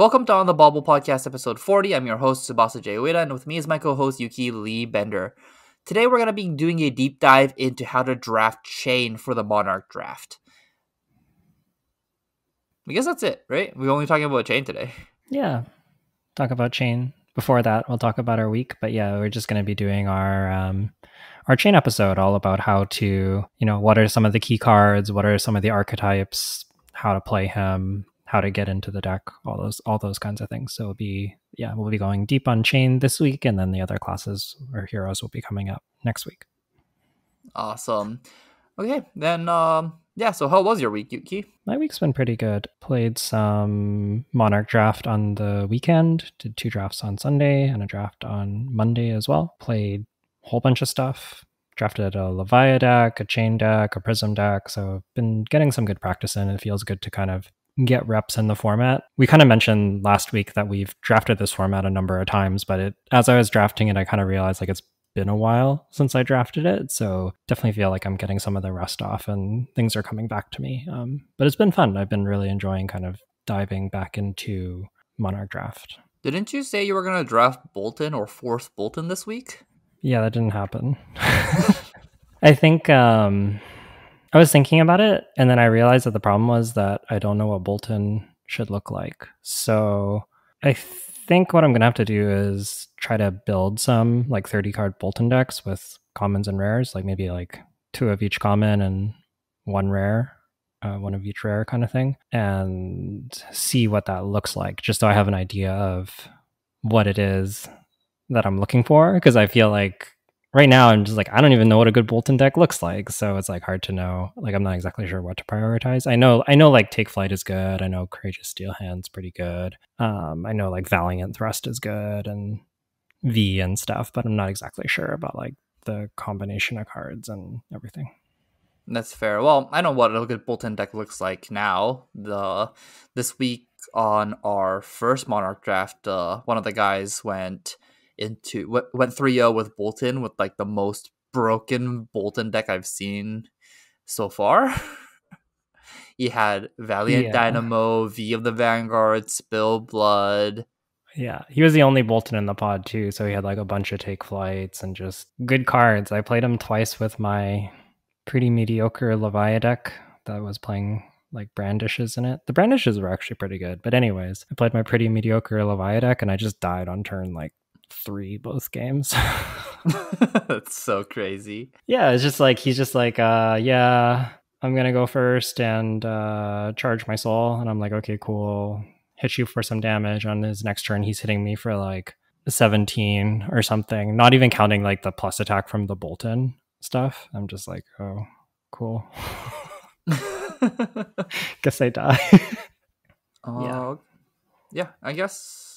Welcome to On the Bauble Podcast, episode 40. I'm your host, Tsubasa J. Ueda, and with me is my co host, Yuki Lee Bender. Today, we're going to be doing a deep dive into how to draft Chane for the Monarch draft. I guess that's it, right? We're only talking about Chane today. Yeah. Talk about Chane. Before that, we'll talk about our week. But yeah, we're just going to be doing our um, our Chane episode, all about how to, you know, what are some of the key cards, what are some of the archetypes, how to play him, how to get into the deck, all those all those kinds of things. So it'll be yeah, we'll be going deep on Chane this week, and then the other classes or heroes will be coming up next week. Awesome. Okay, then um yeah, so how was your week, Yuki? My week's been pretty good. Played some Monarch draft on the weekend, did two drafts on Sunday and a draft on Monday as well. Played a whole bunch of stuff. Drafted a Levia deck, a Chane deck, a Prism deck. So I've been getting some good practice in. It feels good to kind of get reps in the format. We kind of mentioned last week that we've drafted this format a number of times, but it as I was drafting it, I kind of realized like it's been a while since I drafted it. So definitely feel like I'm getting some of the rust off and things are coming back to me. Um, but it's been fun. I've been really enjoying kind of diving back into Monarch Draft. Didn't you say you were going to draft Boltyn or force Boltyn this week? Yeah, that didn't happen. I think um, I was thinking about it, and then I realized that the problem was that I don't know what Boltyn should look like. So I think what I'm gonna have to do is try to build some like 30 card Boltyn decks with commons and rares, like maybe like two of each common and one rare, uh, one of each rare kind of thing, and see what that looks like, just so I have an idea of what it is that I'm looking for. Because I feel like right now I'm just like I don't even know what a good Boltyn deck looks like, so it's like hard to know. Like I'm not exactly sure what to prioritize. I know I know like Take Flight is good. I know Courageous Steel Hand's pretty good. Um, I know like Valiant Thrust is good and V and stuff, but I'm not exactly sure about like the combination of cards and everything. That's fair. Well, I know what a good Boltyn deck looks like now. The this week on our first Monarch draft, uh, one of the guys went into went 3-0 with Boltyn with like the most broken Boltyn deck I've seen so far. he had Valiant yeah. Dynamo, V of the Vanguard, Spill Blood. Yeah, he was the only Boltyn in the pod too, so he had like a bunch of take flights and just good cards. I played him twice with my pretty mediocre Levia deck that was playing like brandishes in it. The brandishes were actually pretty good. But anyways, I played my pretty mediocre Levia deck and I just died on turn like three both games. That's so crazy. Yeah, it's just like he's just like, uh, yeah, I'm gonna go first and uh, charge my soul, and I'm like, okay, cool. Hit you for some damage on his next turn. He's hitting me for like 17 or something. Not even counting like the plus attack from the Boltyn stuff. I'm just like, oh, cool. guess I die. uh, yeah. yeah, I guess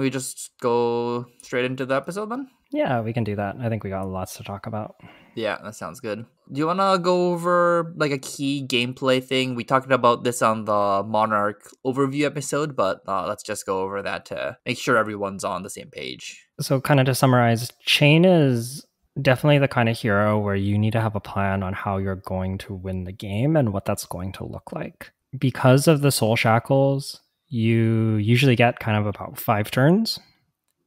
we just go straight into the episode then? Yeah, we can do that. I think we got lots to talk about. Yeah, that sounds good. Do you want to go over like a key gameplay thing? We talked about this on the Monarch overview episode, but uh, let's just go over that to make sure everyone's on the same page. So, kind of to summarize, Chane is definitely the kind of hero where you need to have a plan on how you're going to win the game and what that's going to look like. Because of the soul shackles, you usually get kind of about five turns,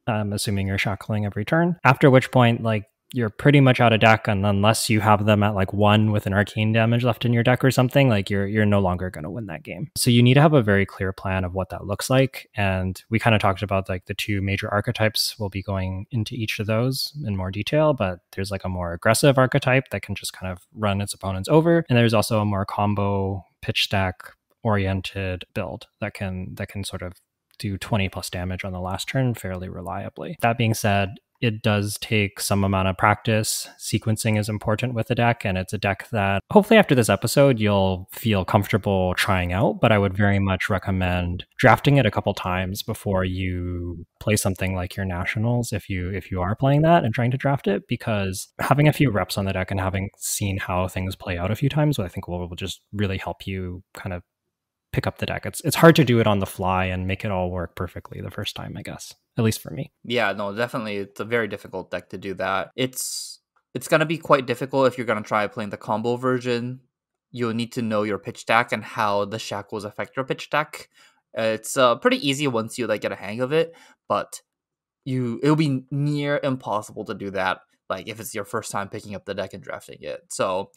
um, assuming you're shackling every turn. After which point, like you're pretty much out of deck, and unless you have them at like one with an arcane damage left in your deck or something, like you're you're no longer going to win that game. So you need to have a very clear plan of what that looks like. And we kind of talked about like the two major archetypes. We'll be going into each of those in more detail, but there's like a more aggressive archetype that can just kind of run its opponents over, and there's also a more combo pitch stack oriented build that can that can sort of do 20 plus damage on the last turn fairly reliably. That being said, it does take some amount of practice. Sequencing is important with the deck, and it's a deck that hopefully after this episode you'll feel comfortable trying out. But I would very much recommend drafting it a couple times before you play something like your nationals if you if you are playing that and trying to draft it, because having a few reps on the deck and having seen how things play out a few times, I think will, will just really help you kind of pick up the deck. It's it's hard to do it on the fly and make it all work perfectly the first time, I guess. At least for me. Yeah, no, definitely it's a very difficult deck to do that. It's it's gonna be quite difficult if you're gonna try playing the combo version. You'll need to know your pitch deck and how the shackles affect your pitch deck. It's uh, pretty easy once you like get a hang of it, but you it'll be near impossible to do that like if it's your first time picking up the deck and drafting it. So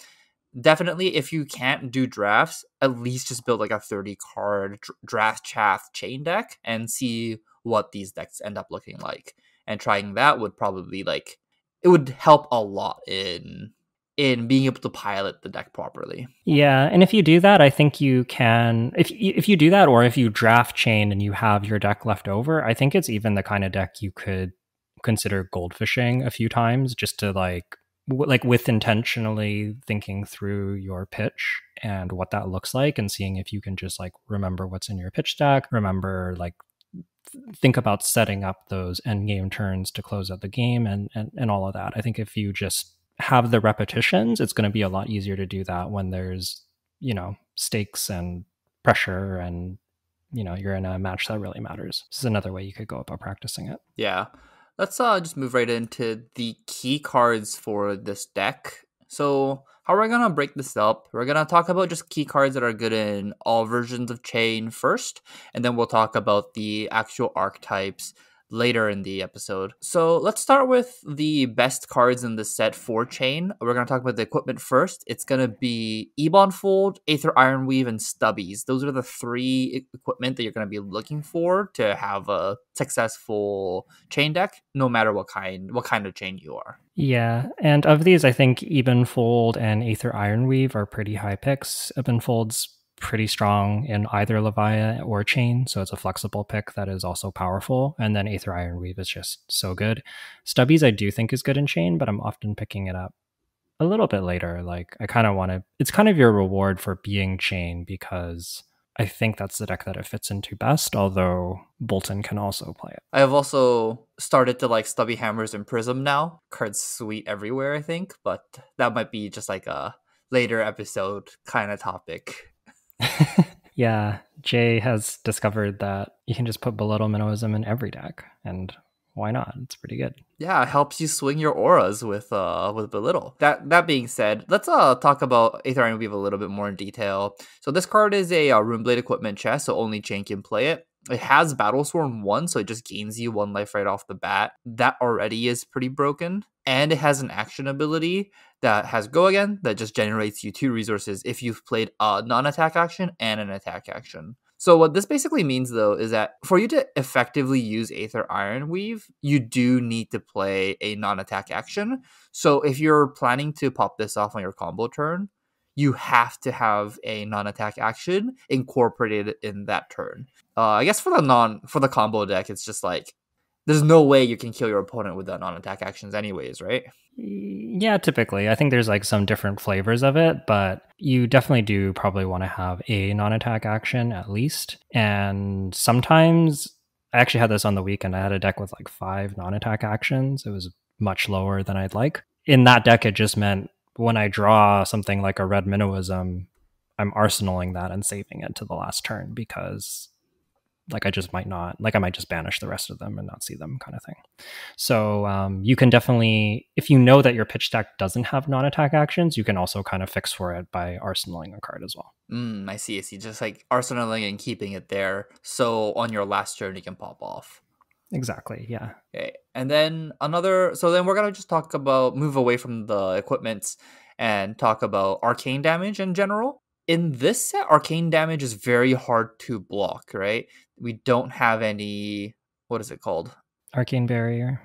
definitely if you can't do drafts, at least just build like a 30 card draft chaff Chane deck and see what these decks end up looking like. And trying that would probably like it would help a lot in in being able to pilot the deck properly. Yeah, and if you do that, I think you can if if you do that or if you draft Chane and you have your deck left over, I think it's even the kind of deck you could consider goldfishing a few times just to like like with intentionally thinking through your pitch and what that looks like and seeing if you can just like remember what's in your pitch deck, remember like think about setting up those end game turns to close out the game and, and and all of that. I think if you just have the repetitions, it's going to be a lot easier to do that when there's, you know, stakes and pressure and, you know, you're in a match that really matters. This is another way you could go about practicing it. Yeah. Let's uh, just move right into the key cards for this deck. So, how are we're gonna break this up, we're gonna talk about just key cards that are good in all versions of Chane first, and then we'll talk about the actual archetypes later in the episode. So let's start with the best cards in the set for Chane. We're going to talk about the equipment first. It's going to be Ebon Fold, Aether Ironweave, and Stubbies. Those are the three equipment that you're going to be looking for to have a successful Chane deck, no matter what kind what kind of Chane you are. Yeah, and of these, I think Ebonfold and Aether Ironweave are pretty high picks. Ebonfold's pretty strong in either Levia or Chane, so it's a flexible pick that is also powerful. And then Aether Ironweave is just so good. Stubbies I do think is good in Chane, but I'm often picking it up a little bit later. Like I kind of want to. It's kind of your reward for being Chane because I think that's the deck that it fits into best. Although Boltyn can also play it. I have also started to like Stubby Hammerers and Prism now. Cards sweet everywhere, I think, but that might be just like a later episode kind of topic. yeah, Jay has discovered that you can just put Belittle Minnowism in every deck, and why not? It's pretty good. Yeah, it helps you swing your auras with uh with belittle. That that being said, let's uh talk about Aether Ironweave a little bit more in detail. So this card is a uh, Runeblade equipment chest, so only Chane can play it. It has Battlesworn 1, so it just gains you one life right off the bat. That already is pretty broken. And it has an action ability that has Go Again that just generates you two resources if you've played a non attack action and an attack action. So what this basically means though is that for you to effectively use Aether Iron Weave, you do need to play a non-attack action. So if you're planning to pop this off on your combo turn, you have to have a non-attack action incorporated in that turn. Uh, I guess for the non for the combo deck, it's just like there's no way you can kill your opponent with the non-attack actions, anyways, right? Yeah, typically. I think there's like some different flavors of it, but you definitely do probably want to have a non-attack action at least. And sometimes I actually had this on the weekend. I had a deck with like five non-attack actions. It was much lower than I'd like. In that deck, it just meant when I draw something like a red minnowism, I'm arsenaling that and saving it to the last turn because like I just might not like I might just banish the rest of them and not see them kind of thing. So um, you can definitely if you know that your pitch deck doesn't have non-attack actions, you can also kind of fix for it by arsenaling a card as well. Mm, I see. I see. Just like arsenaling and keeping it there, so on your last turn you can pop off. Exactly. Yeah. Okay. And then another. So then we're gonna just talk about move away from the equipments and talk about arcane damage in general. In this set, arcane damage is very hard to block. Right? We don't have any. What is it called? Arcane barrier.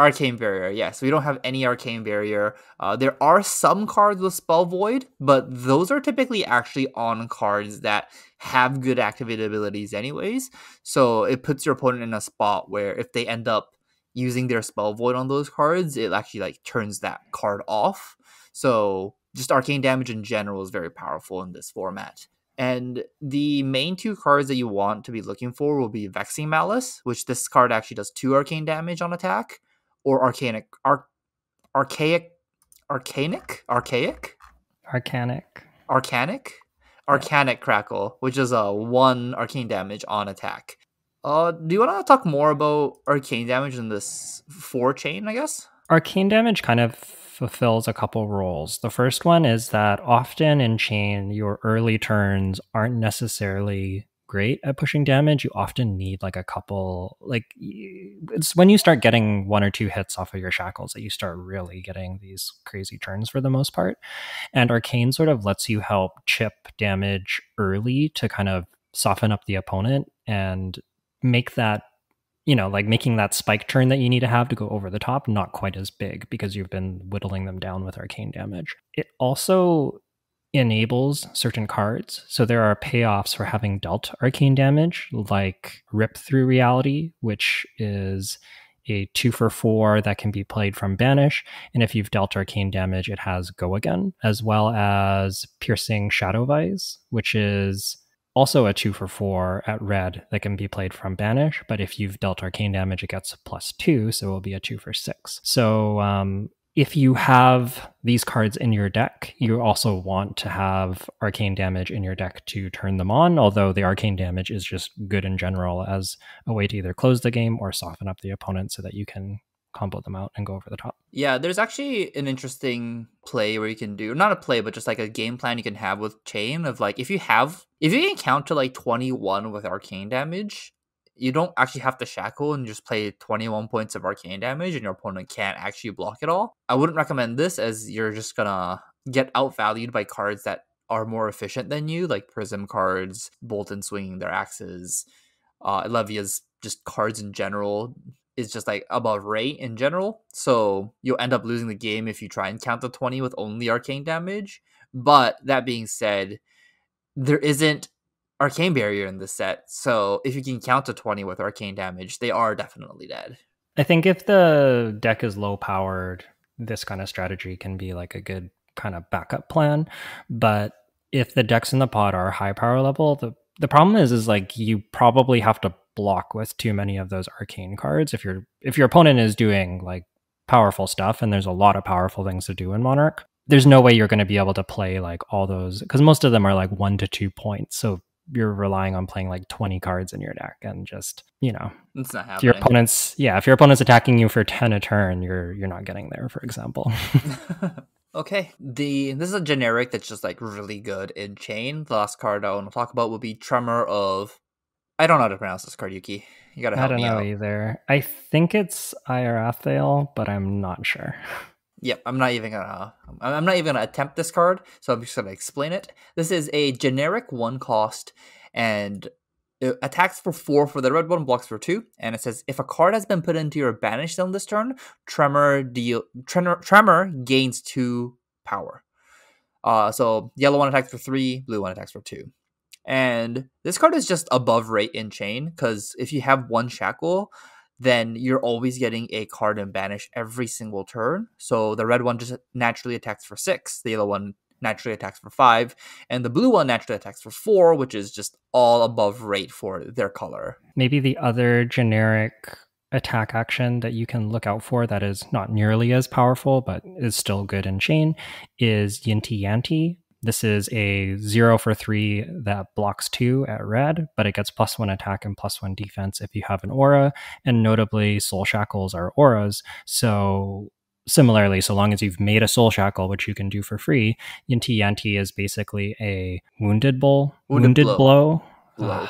Arcane Barrier, yes. We don't have any Arcane Barrier. Uh, there are some cards with Spell Void, but those are typically actually on cards that have good activated abilities, anyways. So it puts your opponent in a spot where if they end up using their Spell Void on those cards, it actually like turns that card off. So just arcane damage in general is very powerful in this format. And the main two cards that you want to be looking for will be Vexing Malice, which this card actually does two arcane damage on attack, or arcanic arc archaic arcanic? Archaic? Arcanic. Arcanic? Arcanic crackle which is a one arcane damage on attack. Uh do you want to talk more about arcane damage in this four Chane i guess? Arcane damage kind of fulfills a couple roles the first one is that often in Chane your early turns aren't necessarily great at pushing damage. You often need like a couple, like it's when you start getting one or two hits off of your shackles that you start really getting these crazy turns for the most part. And Arcane sort of lets you help chip damage early to kind of soften up the opponent and make that you know, like making that spike turn that you need to have to go over the top not quite as big because you've been whittling them down with arcane damage. It also enables certain cards. So there are payoffs for having dealt arcane damage, like Rip Through Reality, which is a two for four that can be played from Banish. And if you've dealt arcane damage, it has Go Again, as well as Piercing Shadow Vise, which is also a two for four at red that can be played from Banish. But if you've dealt arcane damage, it gets plus two, so it will be a two for six. So um, if you have these cards in your deck, you also want to have arcane damage in your deck to turn them on, although the arcane damage is just good in general as a way to either close the game or soften up the opponent so that you can combo them out and go over the top. Yeah, there's actually an interesting play where you can do not a play, but just like a game plan you can have with Chane of like if you have if you can count to like 21 with arcane damage, you don't actually have to shackle and just play 21 points of arcane damage and your opponent can't actually block it all. I wouldn't recommend this as you're just gonna get outvalued by cards that are more efficient than you, like Prism cards, Boltyn swinging their axes, uh, Levia's just cards in general is just like above rate in general. So you'll end up losing the game if you try and count the 20 with only arcane damage. But that being said, there isn't arcane barrier in this set. So if you can count to 20 with arcane damage, they are definitely dead. I think if the deck is low powered, this kind of strategy can be like a good kind of backup plan. But if the decks in the pot are high power level, the the problem is is like you probably have to block with too many of those arcane cards. If your if your opponent is doing like powerful stuff and there's a lot of powerful things to do in monarch there's no way you're going to be able to play like all those because most of them are like one to two points so you're relying on playing like 20 cards in your deck and just you know it's not happening. your opponent's yeah if your opponent's attacking you for 10 a turn you're you're not getting there for example. Okay the this is a generic that's just like really good in Chane. The last card i want to talk about will be tremor of I don't know how to pronounce this card, Yuki. You gotta help me out. I don't know either. I think it's iArathael, but I'm not sure. Yep, I'm not even gonna. I'm not even gonna attempt this card, so I'm just gonna explain it. This is a generic one cost, and it attacks for four for the red one, blocks for two, and it says if a card has been put into your banish zone this turn, Tremor deal Tremor, Tremor gains two power. Uh, so yellow one attacks for three, blue one attacks for two. And this card is just above rate in Chane because if you have one shackle, then you're always getting a card in banish every single turn. So the red one just naturally attacks for six, the yellow one naturally attacks for five, and the blue one naturally attacks for four, which is just all above rate for their color. Maybe the other generic attack action that you can look out for that is not nearly as powerful but is still good in Chane is Yinti Yanti, this is a zero for three that blocks two at red, but it gets plus one attack and plus one defense if you have an aura. And notably, soul shackles are auras. So similarly, so long as you've made a soul shackle, which you can do for free, Yinti Yanti is basically a wounded bull, wounded, wounded blow. blow. blow. Uh,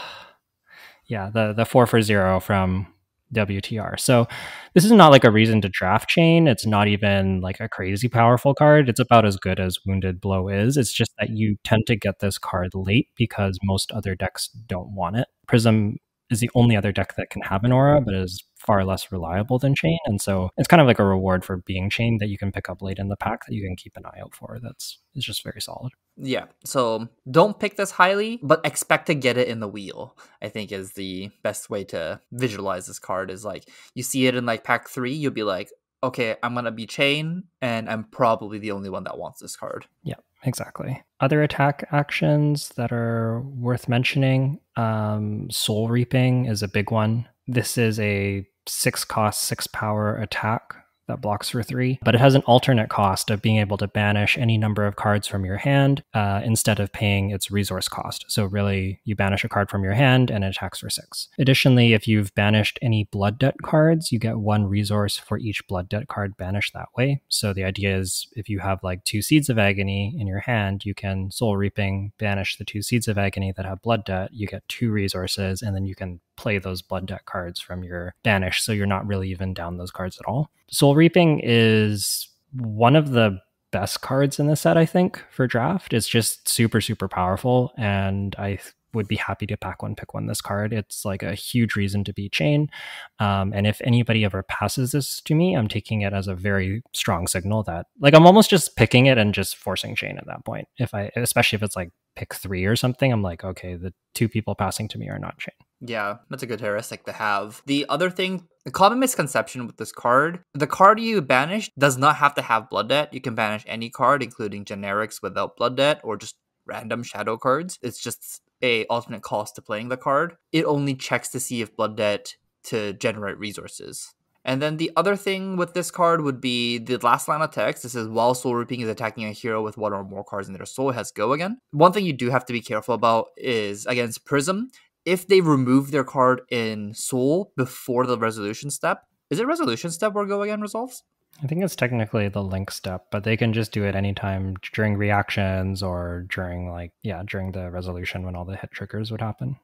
yeah, the the four for zero from WTR. So this is not like a reason to draft Chane. It's not even like a crazy powerful card. It's about as good as Wounded Blow is. It's just that you tend to get this card late because most other decks don't want it. Prism is the only other deck that can have an aura, but is far less reliable than Chane. And so it's kind of like a reward for being Chane that you can pick up late in the pack that you can keep an eye out for. That's is just very solid. Yeah. So don't pick this highly, but expect to get it in the wheel. I think is the best way to visualize this card. Is like you see it in like pack three, you'll be like, okay, I'm gonna be Chane, and I'm probably the only one that wants this card. Yeah exactly. Other attack actions that are worth mentioning um, Soul Reaping is a big one. This is a six cost, six power attack that blocks for three, but it has an alternate cost of being able to banish any number of cards from your hand uh, instead of paying its resource cost. So, really, you banish a card from your hand and it attacks for six. Additionally, if you've banished any blood debt cards, you get one resource for each blood debt card banished that way. So, the idea is if you have like two Seeds of Agony in your hand, you can Soul Reaping, banish the two Seeds of Agony that have blood debt, you get two resources, and then you can play those blood debt cards from your banish. So, you're not really even down those cards at all. Soul Reaping is one of the best cards in the set, I think, for draft. It's just super, super powerful. And I would be happy to pack one, pick one this card. It's like a huge reason to be Chane. Um, and if anybody ever passes this to me, I'm taking it as a very strong signal that, like, I'm almost just picking it and just forcing Chane at that point. If I, especially if it's like pick three or something, I'm like, okay, the two people passing to me are not Chane. Yeah, that's a good heuristic to have. The other thing, a common misconception with this card, the card you banish does not have to have blood debt. You can banish any card, including generics without blood debt or just random shadow cards. It's just a alternate cost to playing the card. It only checks to see if blood debt to generate resources. And then the other thing with this card would be the last line of text. This is while Soul Reaping is attacking a hero with one or more cards in their soul, has go again. One thing you do have to be careful about is against Prism, if they remove their card in Soul before the resolution step, is it resolution step where go again resolves? I think it's technically the link step, but they can just do it anytime during reactions or during like yeah, during the resolution when all the hit triggers would happen.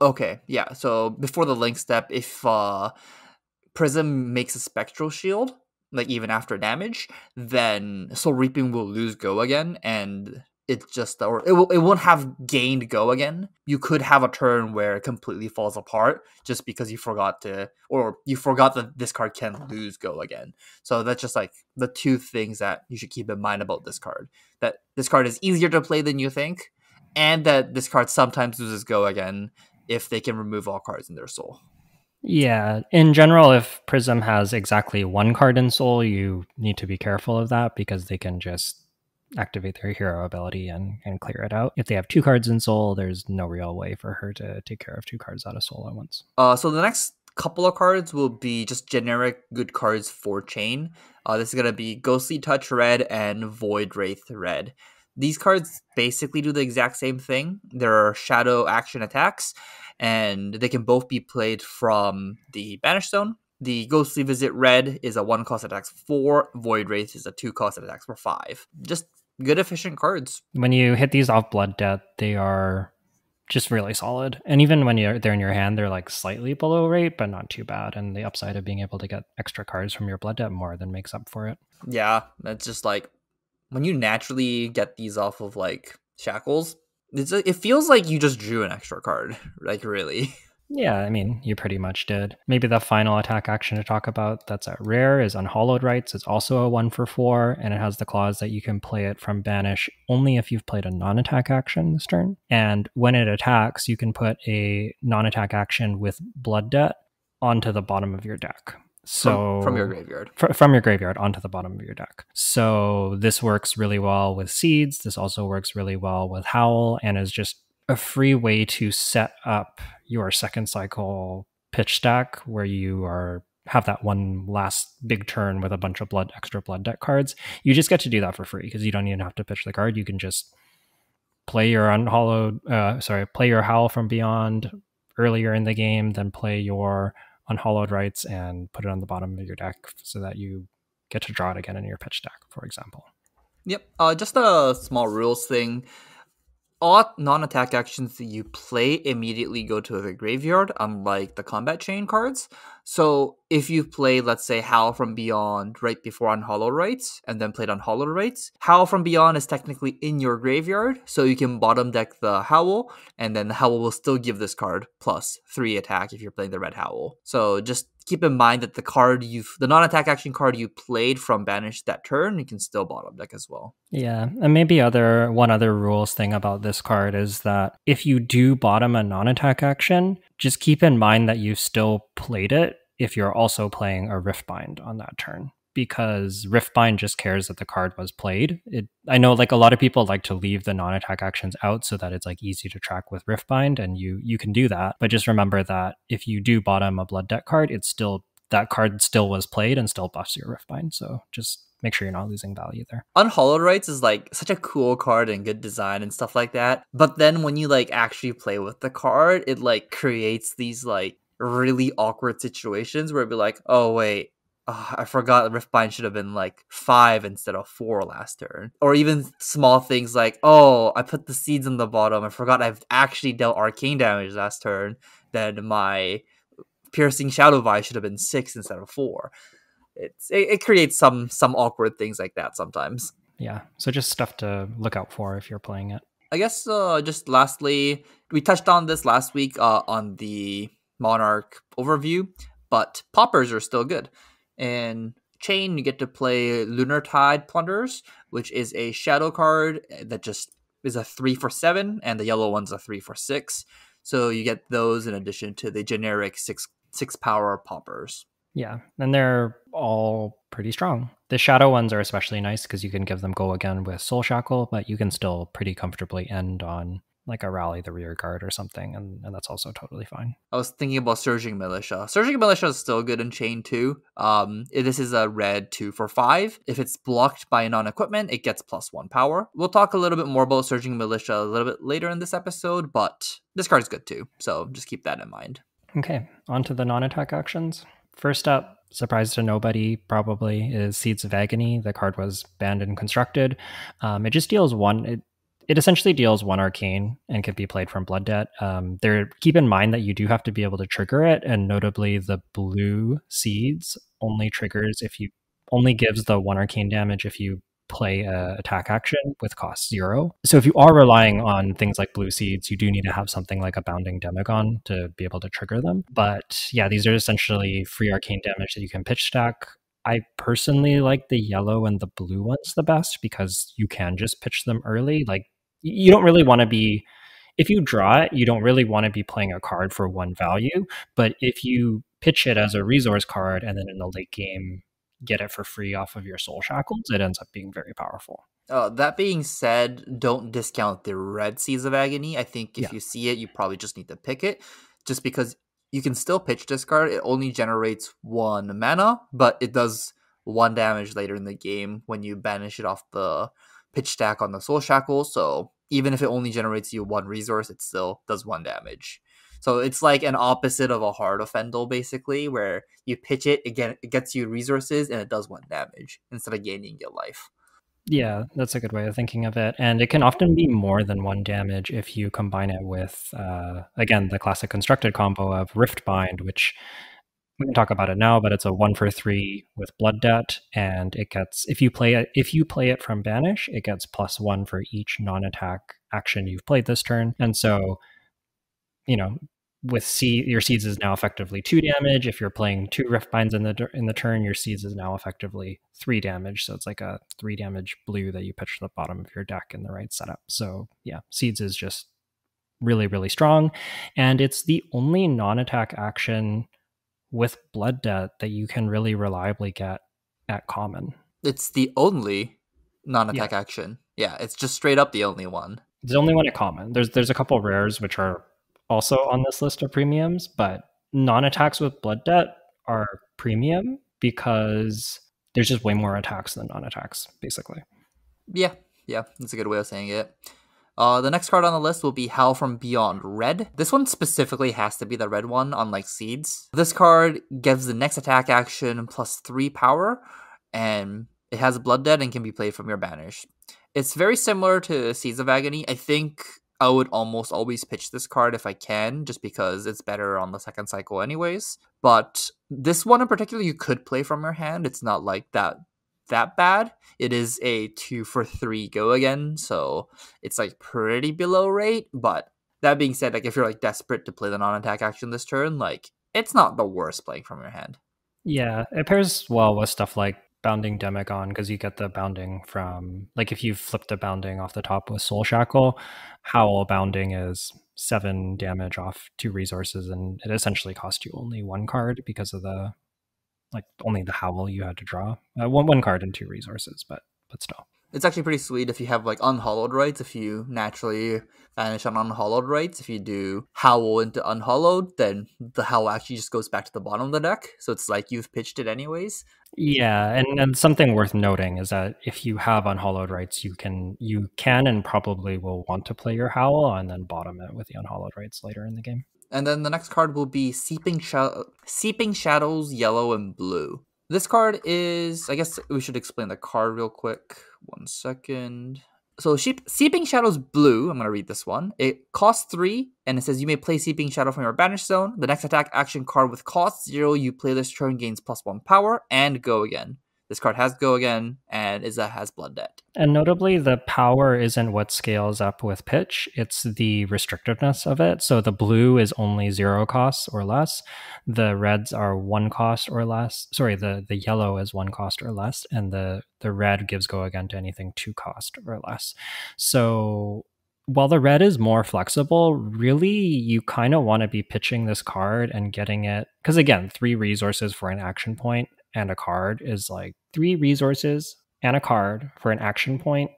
Okay, yeah. So before the link step, if uh Prism makes a spectral shield, like even after damage, then Soul Reaping will lose go again and it's just or it, will, it won't have gained go again. You could have a turn where it completely falls apart just because you forgot to or you forgot that this card can lose go again. So that's just like the two things that you should keep in mind about this card. That this card is easier to play than you think and that this card sometimes loses go again if they can remove all cards in their soul. Yeah, in general, if Prism has exactly one card in Soul, you need to be careful of that because they can just activate their hero ability and, and clear it out. If they have two cards in soul, there's no real way for her to take care of two cards out of soul at once. Uh, so the next couple of cards will be just generic good cards for Chane. Uh, this is going to be Ghostly Touch Red and Void Wraith Red. These cards basically do the exact same thing. There are shadow action attacks, and they can both be played from the Banish Zone. The Ghostly Visit Red is a one cost attacks four. Void Wraith is a two cost attacks for five. Just good efficient cards. When you hit these off blood debt, they are just really solid. And even when you're they're in your hand, they're like slightly below rate, but not too bad. And the upside of being able to get extra cards from your blood debt more than makes up for it. Yeah, that's just like when you naturally get these off of like shackles, it's it feels like you just drew an extra card, like really. Yeah, I mean, you pretty much did. Maybe the final attack action to talk about that's at rare is Unhallowed Rites. It's also a one for four, and it has the clause that you can play it from Banish only if you've played a non attack action this turn. And when it attacks, you can put a non attack action with Blood Debt onto the bottom of your deck. So from, from your graveyard, fr- from your graveyard onto the bottom of your deck. So this works really well with seeds. This also works really well with Howl, and is just a free way to set up your second cycle pitch stack where you are have that one last big turn with a bunch of blood extra blood deck cards. You just get to do that for free because you don't even have to pitch the card. You can just play your unhallowed uh, sorry, play your howl from beyond earlier in the game, then play your unhallowed rites and put it on the bottom of your deck so that you get to draw it again in your pitch deck, for example. Yep. Uh, just a small rules thing all non-attack actions that you play immediately go to the graveyard, unlike the combat chain cards. So if you play, let's say, Howl from Beyond right before Unhallowed Rites, and then played Unhallowed Rites, Howl from Beyond is technically in your graveyard, so you can bottom deck the Howl, and then the Howl will still give this card plus three attack if you're playing the Red Howl. So just keep in mind that the card you've the non-attack action card you played from banish that turn you can still bottom deck as well. Yeah and maybe other one other rules thing about this card is that if you do bottom a non-attack action just keep in mind that you still played it if you're also playing a riftbind on that turn because Riftbind just cares that the card was played. It I know like a lot of people like to leave the non-attack actions out so that it's like easy to track with Riftbind and you you can do that. But just remember that if you do bottom a blood debt card, it's still that card still was played and still buffs your Riftbind. So just make sure you're not losing value there. Unhallowed Rites is like such a cool card and good design and stuff like that. But then when you like actually play with the card, it like creates these like really awkward situations where it'd be like, oh wait, oh, I forgot Riftbind should have been like five instead of four last turn. Or even small things like, oh, I put the seeds on the bottom. I forgot I've actually dealt arcane damage last turn. Then my piercing shadow vise should have been six instead of four it's it, it creates some some awkward things like that sometimes. Yeah, so just stuff to look out for if you're playing it. I guess uh, just lastly, we touched on this last week uh, on the Monarch overview, but poppers are still good. And Chane, you get to play Lunar Tide Plunderers, which is a shadow card that just is a three for seven, and the yellow one's a three for six. So you get those in addition to the generic six six power poppers. Yeah, and they're all pretty strong. The shadow ones are especially nice because you can give them go again with Soul Shackle, but you can still pretty comfortably end on like a rally the rear guard or something, and, and that's also totally fine. I was thinking about Surging Militia. Surging Militia is still good in Chane 2. Um, this is a red two for five. If it's blocked by a non-equipment, it gets plus one power. We'll talk a little bit more about Surging Militia a little bit later in this episode, but this card is good too, so just keep that in mind. Okay, on to the non-attack actions. First up, surprise to nobody probably, is Seeds of Agony. The card was banned and constructed. Um, it just deals one. It, it essentially deals one arcane and can be played from Blood Debt. Um, there, keep in mind that you do have to be able to trigger it, and notably, the blue seeds only triggers if you only gives the one arcane damage if you play a attack action with cost zero. So if you are relying on things like blue seeds, you do need to have something like a bounding demigod to be able to trigger them. But yeah, these are essentially free arcane damage that you can pitch stack. I personally like the yellow and the blue ones the best because you can just pitch them early. Like you don't really want to be if you draw it, you don't really want to be playing a card for one value. But if you pitch it as a resource card and then in the late game get it for free off of your soul shackles, it ends up being very powerful. Uh, that being said, don't discount the red Seeds of agony. I think if yeah. you see it, you probably just need to pick it, just because you can still pitch this card. It only generates one mana, but it does one damage later in the game when you banish it off the pitch stack on the soul shackle. So even if it only generates you one resource, it still does one damage. So it's like an opposite of a Heart of Fyendal, basically, where you pitch it, again, it gets you resources and it does one damage instead of gaining your life. Yeah, that's a good way of thinking of it. And it can often be more than one damage if you combine it with, uh, again, the classic constructed combo of Riftbind, which we can talk about it now, but it's a one for three with Blood Debt, and it gets if you play it if you play it from Banish, it gets plus one for each non-attack action you've played this turn. And so, you know, with seed, your seeds is now effectively two damage. If you're playing two Riftbinds in the in the turn, your seeds is now effectively three damage. So it's like a three damage blue that you pitch to the bottom of your deck in the right setup. So yeah, seeds is just really really strong, and it's the only non-attack action with blood debt that you can really reliably get at common. It's the only non-attack yeah. action. Yeah, it's just straight up the only one. It's the only one at common. There's there's a couple rares which are also on this list of premiums, but non attacks with blood debt are premium because there's just way more attacks than non attacks, basically. Yeah, yeah, that's a good way of saying it. Uh, the next card on the list will be Howl from Beyond Red. This one specifically has to be the red one, unlike Seeds. This card gives the next attack action plus 3 power, and it has Blood Debt and can be played from your banish. It's very similar to Seeds of Agony. I think I would almost always pitch this card if I can, just because it's better on the second cycle, anyways. But this one in particular, you could play from your hand. It's not like that that bad. It is a two for three go again, so it's like pretty below rate. But that being said, like if you're like desperate to play the non-attack action this turn, like it's not the worst playing from your hand. Yeah, it pairs well with stuff like bounding demigod because you get the bounding from like if you flip the bounding off the top with soul shackle howl bounding is seven damage off two resources and it essentially cost you only one card because of the like only the howl you had to draw uh, one one card and two resources but but still It's actually pretty sweet if you have like unhallowed rites. If you naturally vanish on unhallowed rites, if you do howl into unhallowed, then the howl actually just goes back to the bottom of the deck. So it's like you've pitched it anyways. Yeah, and, and something worth noting is that if you have unhallowed rites, you can you can and probably will want to play your howl and then bottom it with the unhallowed rites later in the game. And then the next card will be Seeping, Seeping Shadows Yellow and Blue. This card is, I guess we should explain the card real quick. One second. So Sheep, Seeping Shadows Blue, I'm going to read this one. It costs 3, and it says you may play Seeping Shadow from your Banish Zone. The next attack action card with cost 0 you play this turn gains plus 1 power, and go again. This card has go again and is a has blood debt. And notably, the power isn't what scales up with pitch; it's the restrictiveness of it. So the blue is only zero costs or less. The reds are one cost or less. Sorry, the the yellow is one cost or less, and the the red gives go again to anything two cost or less. So while the red is more flexible, really you kind of want to be pitching this card and getting it because again, three resources for an action point and a card is like three resources and a card for an action point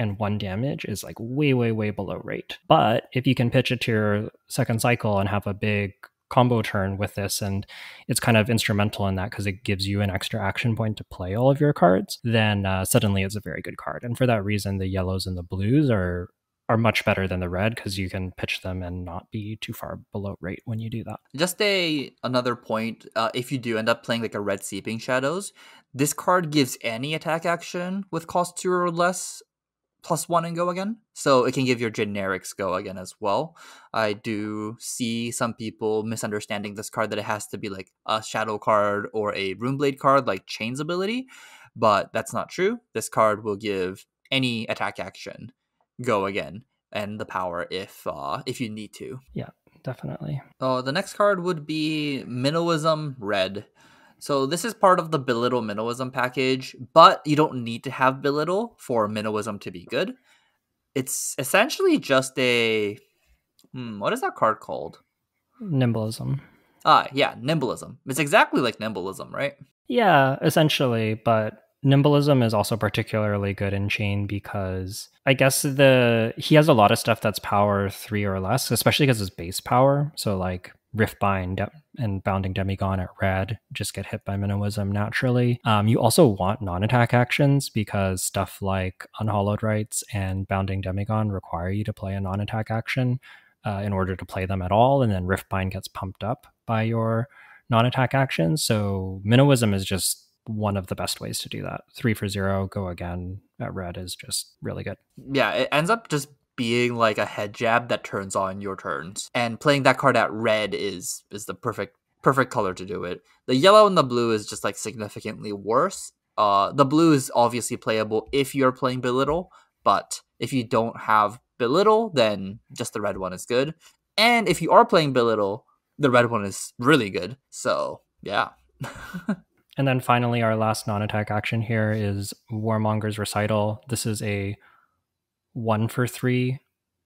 and one damage is like way, way, way below rate. But if you can pitch it to your second cycle and have a big combo turn with this, and it's kind of instrumental in that because it gives you an extra action point to play all of your cards, then uh, suddenly it's a very good card. And for that reason, the yellows and the blues are are much better than the red because you can pitch them and not be too far below rate when you do that. Just a another point: uh, if you do end up playing like a red seeping shadows, this card gives any attack action with cost two or less plus one and go again. So it can give your generics go again as well. I do see some people misunderstanding this card that it has to be like a shadow card or a runeblade card like Chain's ability, but that's not true. This card will give any attack action go again and the power if uh if you need to. Yeah, definitely. Uh, the next card would be Minnowism Red. So this is part of the Belittle Minnowism package, but you don't need to have Belittle for Minnowism to be good. It's essentially just a hmm, what is that card called? Nimblism. Ah, yeah, Nimblism. It's exactly like Nimblism, right? Yeah, essentially, but Nimblism is also particularly good in Chane because I guess the he has a lot of stuff that's power three or less, especially because his base power. So like Riftbind and Bounding Demigod at red just get hit by Minnowism naturally. Um, you also want non-attack actions because stuff like Unhallowed Rites and Bounding Demigod require you to play a non-attack action uh, in order to play them at all, and then Riftbind gets pumped up by your non-attack actions. So Minnowism is just one of the best ways to do that. Three for zero, go again at red is just really good. Yeah, it ends up just being like a head jab that turns on your turns. And playing that card at red is is the perfect perfect color to do it. The yellow and the blue is just like significantly worse. Uh the blue is obviously playable if you're playing belittle, but if you don't have belittle, then just the red one is good. And if you are playing belittle, the red one is really good. So, yeah. And then finally, our last non attack action here is Warmonger's Recital. This is a one for three,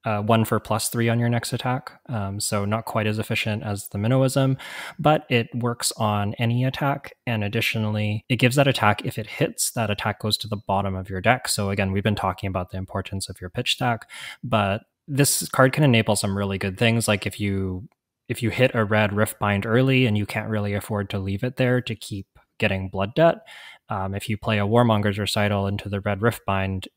uh, one for plus three on your next attack. Um, so not quite as efficient as the Minnowism, but it works on any attack. And additionally, it gives that attack, if it hits, that attack goes to the bottom of your deck. So again, we've been talking about the importance of your pitch stack, but this card can enable some really good things. Like if you if you hit a red Riftbind early and you can't really afford to leave it there to keep getting blood debt. Um, if you play a Warmonger's recital into the red Riftbind,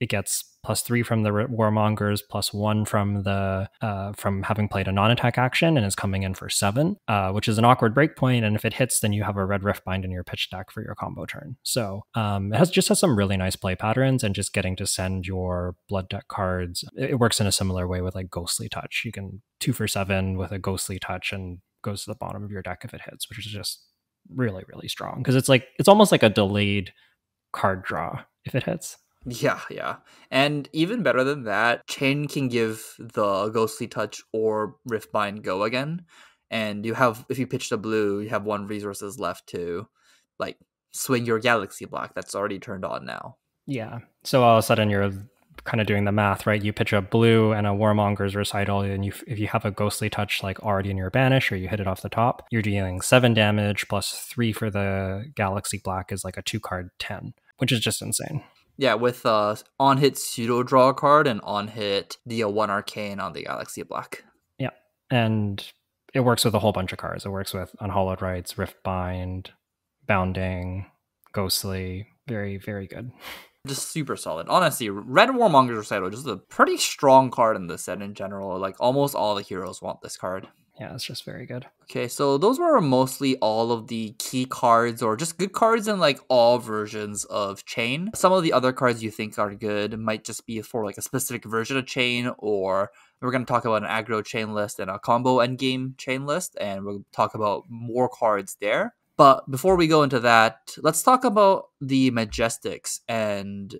it gets plus three from the warmongers, plus one from the uh, from having played a non-attack action, and is coming in for seven, uh, which is an awkward breakpoint. And if it hits, then you have a red Riftbind in your pitch deck for your combo turn. So um, it has just has some really nice play patterns, and just getting to send your blood deck cards. It, it works in a similar way with like Ghostly Touch. You can two for seven with a Ghostly Touch, and goes to the bottom of your deck if it hits, which is just really really strong because it's like it's almost like a delayed card draw if it hits. Yeah, yeah. And even better than that, Chane can give the Ghostly Touch or Riftbind go again. And you have, if you pitch the blue, you have one resources left to, like, swing your Galaxxi Black that's already turned on now. Yeah. So all of a sudden you're kind of doing the math, right? You pitch a blue and a Warmonger's recital, and you if you have a ghostly touch like already in your banish, or you hit it off the top, you're dealing seven damage plus three for the Galaxxi Black is like a two card ten, which is just insane. Yeah, with uh on hit pseudo draw card and on hit deal one arcane on the Galaxxi Black. Yeah. And it works with a whole bunch of cards. It works with Unhallowed Rites, Riftbind, Bounding, Ghostly. Very, very good. Just super solid. Honestly, Red Warmonger's Recital just a pretty strong card in this set in general. Like almost all the heroes want this card. Yeah, it's just very good. Okay, so those were mostly all of the key cards or just good cards in like all versions of Chane. Some of the other cards you think are good might just be for like a specific version of Chane or we're going to talk about an aggro Chane list and a combo endgame Chane list and we'll talk about more cards there. But before we go into that, let's talk about the Majestics and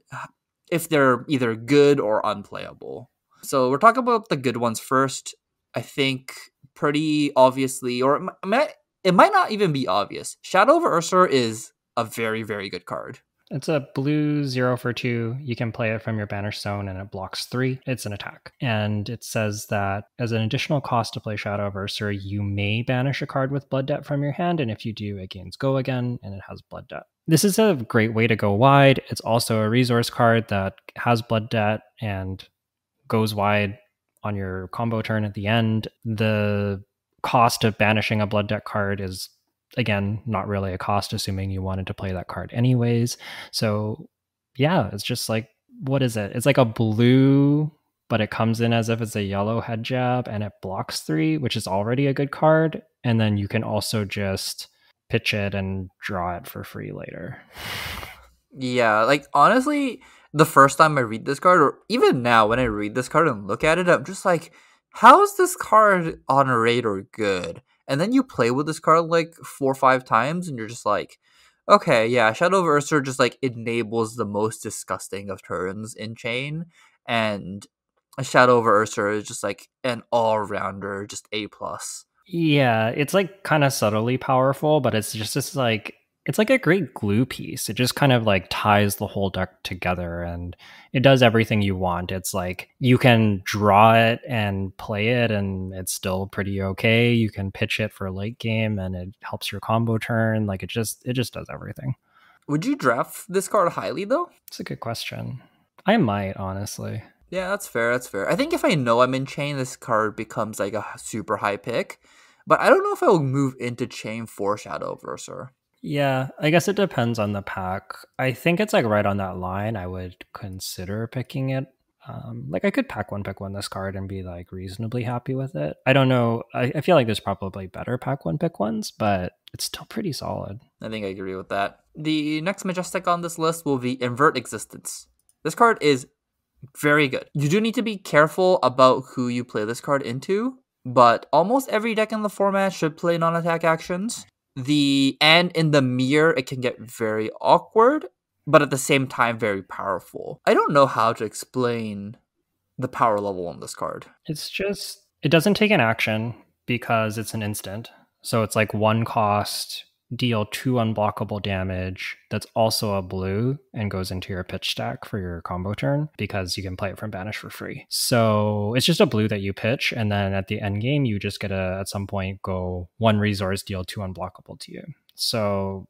if they're either good or unplayable. So we're talking about the good ones first. I think pretty obviously, or it might, it might not even be obvious. Shadow of Ursur is a very, very good card. It's a blue zero for two. You can play it from your banish zone and it blocks three. It's an attack. And it says that as an additional cost to play Shadow Ursur, you may banish a card with Blood Debt from your hand. And if you do, it gains Go again and it has Blood Debt. This is a great way to go wide. It's also a resource card that has Blood Debt and goes wide on your combo turn at the end. The cost of banishing a blood debt card is again not really a cost assuming you wanted to play that card anyways. So yeah, it's just like what is it? It's like a blue but it comes in as if it's a yellow head jab and it blocks 3, which is already a good card and then you can also just pitch it and draw it for free later. Yeah, like honestly, the first time I read this card, or even now when I read this card and look at it, I'm just like, how is this card on a radar good? And then you play with this card like four or five times, and you're just like, okay, yeah, Shadow of Ursur just like enables the most disgusting of turns in Chane, and a Shadow of Ursur is just like an all rounder, just A plus. Yeah, it's like kind of subtly powerful, but it's just this like it's like a great glue piece. It just kind of like ties the whole deck together and it does everything you want. It's like you can draw it and play it and it's still pretty okay. You can pitch it for a late game and it helps your combo turn. Like it just it just does everything. Would you draft this card highly though? It's a good question. I might, honestly. Yeah, that's fair. That's fair. I think if I know I'm in Chane, this card becomes like a super high pick. But I don't know if I will move into Chane for Shadow of Ursur. Yeah, I guess it depends on the pack. I think it's like right on that line. I would consider picking it. Um, like I could pack one, pick one this card and be like reasonably happy with it. I don't know. I, I feel like there's probably better pack one, pick ones, but it's still pretty solid. I think I agree with that. The next majestic on this list will be Invert Existence. This card is very good. You do need to be careful about who you play this card into, but almost every deck in the format should play non-attack actions the and in the mirror it can get very awkward but at the same time very powerful. I don't know how to explain the power level on this card. It's just it doesn't take an action because it's an instant. So it's like one cost deal two unblockable damage that's also a blue and goes into your pitch stack for your combo turn because you can play it from banish for free. So it's just a blue that you pitch, and then at the end game, you just get to at some point go one resource, deal two unblockable to you. So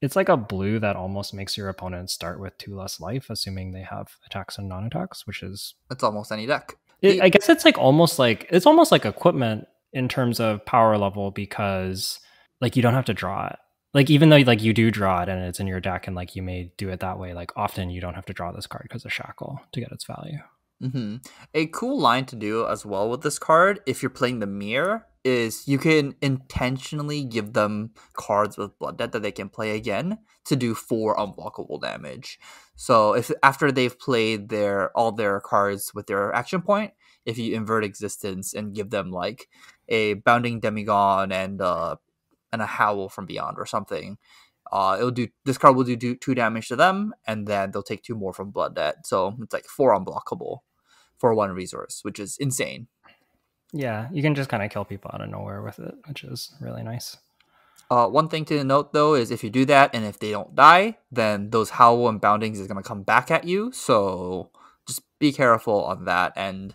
it's like a blue that almost makes your opponent start with two less life, assuming they have attacks and non-attacks, which is it's almost any deck. It, I guess it's like almost like it's almost like equipment in terms of power level because like you don't have to draw it. Like even though like you do draw it and it's in your deck and like you may do it that way like often you don't have to draw this card because of shackle to get its value. Mm-hmm. a cool line to do as well with this card if you're playing the mirror is you can intentionally give them cards with blood debt that they can play again to do four unblockable damage. So if after they've played their all their cards with their action point if you invert existence and give them like a bounding demigod and uh and a howl from beyond or something. Uh, it'll do this card will do, do two damage to them, and then they'll take two more from blood debt. So it's like four unblockable for one resource, which is insane. Yeah, you can just kind of kill people out of nowhere with it, which is really nice. Uh, one thing to note though is if you do that and if they don't die, then those howl and boundings is gonna come back at you. So just be careful on that and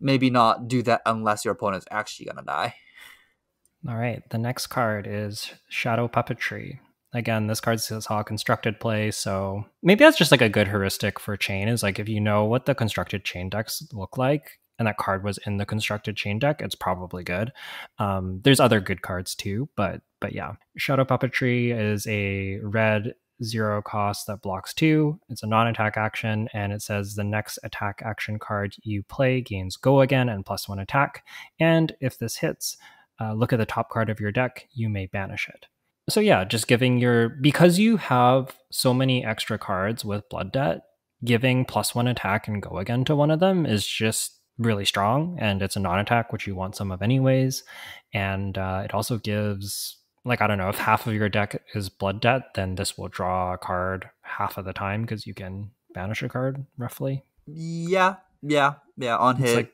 maybe not do that unless your opponent's actually gonna die. All right. The next card is Shadow Puppetry. Again, this card saw constructed play, so maybe that's just like a good heuristic for Chane is like if you know what the constructed Chane decks look like and that card was in the constructed Chane deck, it's probably good. Um, there's other good cards too, but but yeah. Shadow Puppetry is a red zero cost that blocks two. It's a non attack action, and it says the next attack action card you play gains go again and plus one attack. And if this hits, uh, look at the top card of your deck, you may banish it. So, yeah, just giving your, because you have so many extra cards with Blood Debt, giving plus one attack and go again to one of them is just really strong. And it's a non attack, which you want some of anyways. And uh, it also gives like I don't know if half of your deck is blood debt, then this will draw a card half of the time because you can banish a card roughly. Yeah, yeah, yeah. On it's hit, like,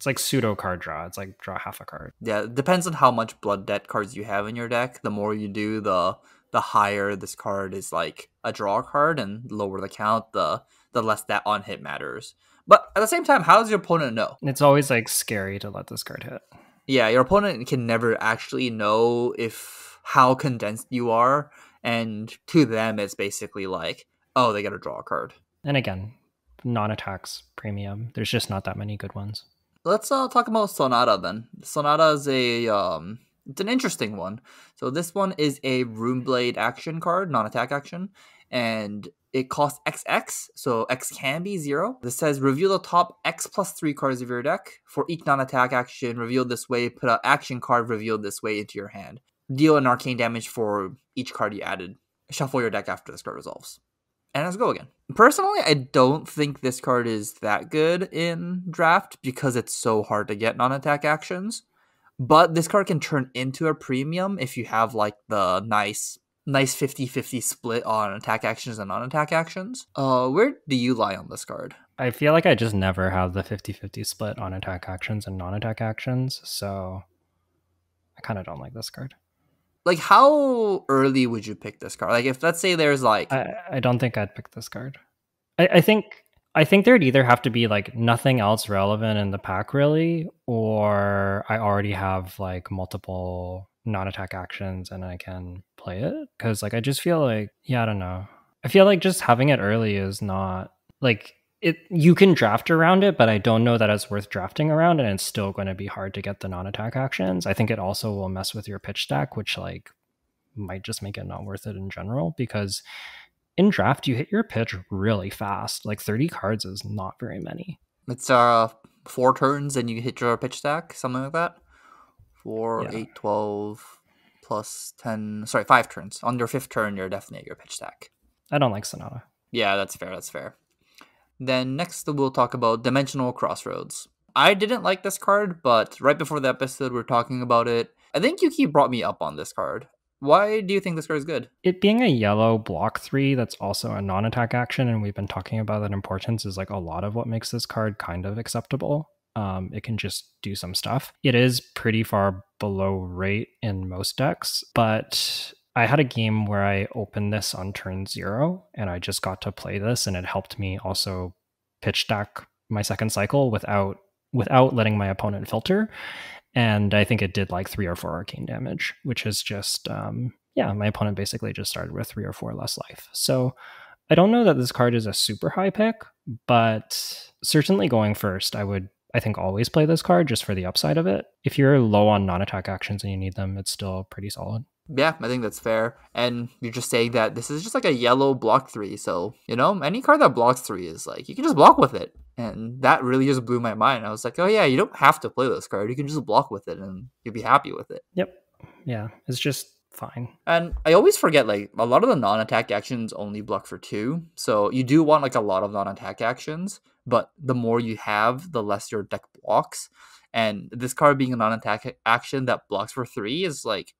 it's like pseudo card draw. It's like draw half a card. yeah. It depends on how much blood debt cards you have in your deck. The more you do, the the higher this card is like a draw card, and lower the count, the the less that on hit matters. But at the same time, how does your opponent know? It's always like scary to let this card hit. Yeah, your opponent can never actually know if how condensed you are, and to them, it's basically like, oh, they got to draw a card. And again, non-attacks premium. There's just not that many good ones. Let's uh, talk about Sonata then. Sonata is a um, it's an interesting one. So this one is a Runeblade action card, non-attack action, and it costs XX, so X can be zero. This says reveal the top X plus three cards of your deck. For each non attack action revealed this way, put an action card revealed this way into your hand. Deal an arcane damage for each card you added. Shuffle your deck after this card resolves. And let's go again. Personally, I don't think this card is that good in draft because it's so hard to get non attack actions. But this card can turn into a premium if you have like the nice nice 50-50 split on attack actions and non-attack actions. Uh, where do you lie on this card? I feel like I just never have the 50-50 split on attack actions and non-attack actions, so I kind of don't like this card. Like, how early would you pick this card? Like, if let's say there's like, I, I don't think I'd pick this card. I, I think I think there'd either have to be like nothing else relevant in the pack really, or I already have like multiple non-attack actions and I can play it because like I just feel like yeah I don't know I feel like just having it early is not like it you can draft around it but I don't know that it's worth drafting around and it's still going to be hard to get the non-attack actions I think it also will mess with your pitch stack which like might just make it not worth it in general because in draft you hit your pitch really fast like 30 cards is not very many it's uh four turns and you hit your pitch stack something like that 4, Yeah. 8, 12, plus 10. Sorry, 5 turns. On your fifth turn, you're definitely at your pitch stack. I don't like Sonata Yeah, that's fair. That's fair. Then next, we'll talk about Dimensional Crossroads. I didn't like this card, but right before the episode, we are talking about it. I think Yuki brought me up on this card. Why do you think this card is good? it being a yellow block three that's also a non-attack action and we've been talking about that importance is like a lot of what makes this card kind of acceptable um, it can just do some stuff it is pretty far below rate in most decks but i had a game where i opened this on turn zero and i just got to play this and it helped me also pitch stack my second cycle without without letting my opponent filter and I think it did like three or four arcane damage, which is just um, yeah, my opponent basically just started with three or four less life. So I don't know that this card is a super high pick, but certainly going first, I would I think always play this card just for the upside of it. If you're low on non-attack actions and you need them, it's still pretty solid. Yeah, I think that's fair. And you're just saying that this is just like a yellow block three. So, you know, any card that blocks three is like, you can just block with it. And that really just blew my mind. I was like, oh, yeah, you don't have to play this card. You can just block with it and you'll be happy with it. Yep. Yeah, it's just fine. And I always forget, like, a lot of the non attack actions only block for two. So you do want, like, a lot of non attack actions. But the more you have, the less your deck blocks. And this card being a non attack action that blocks for three is like,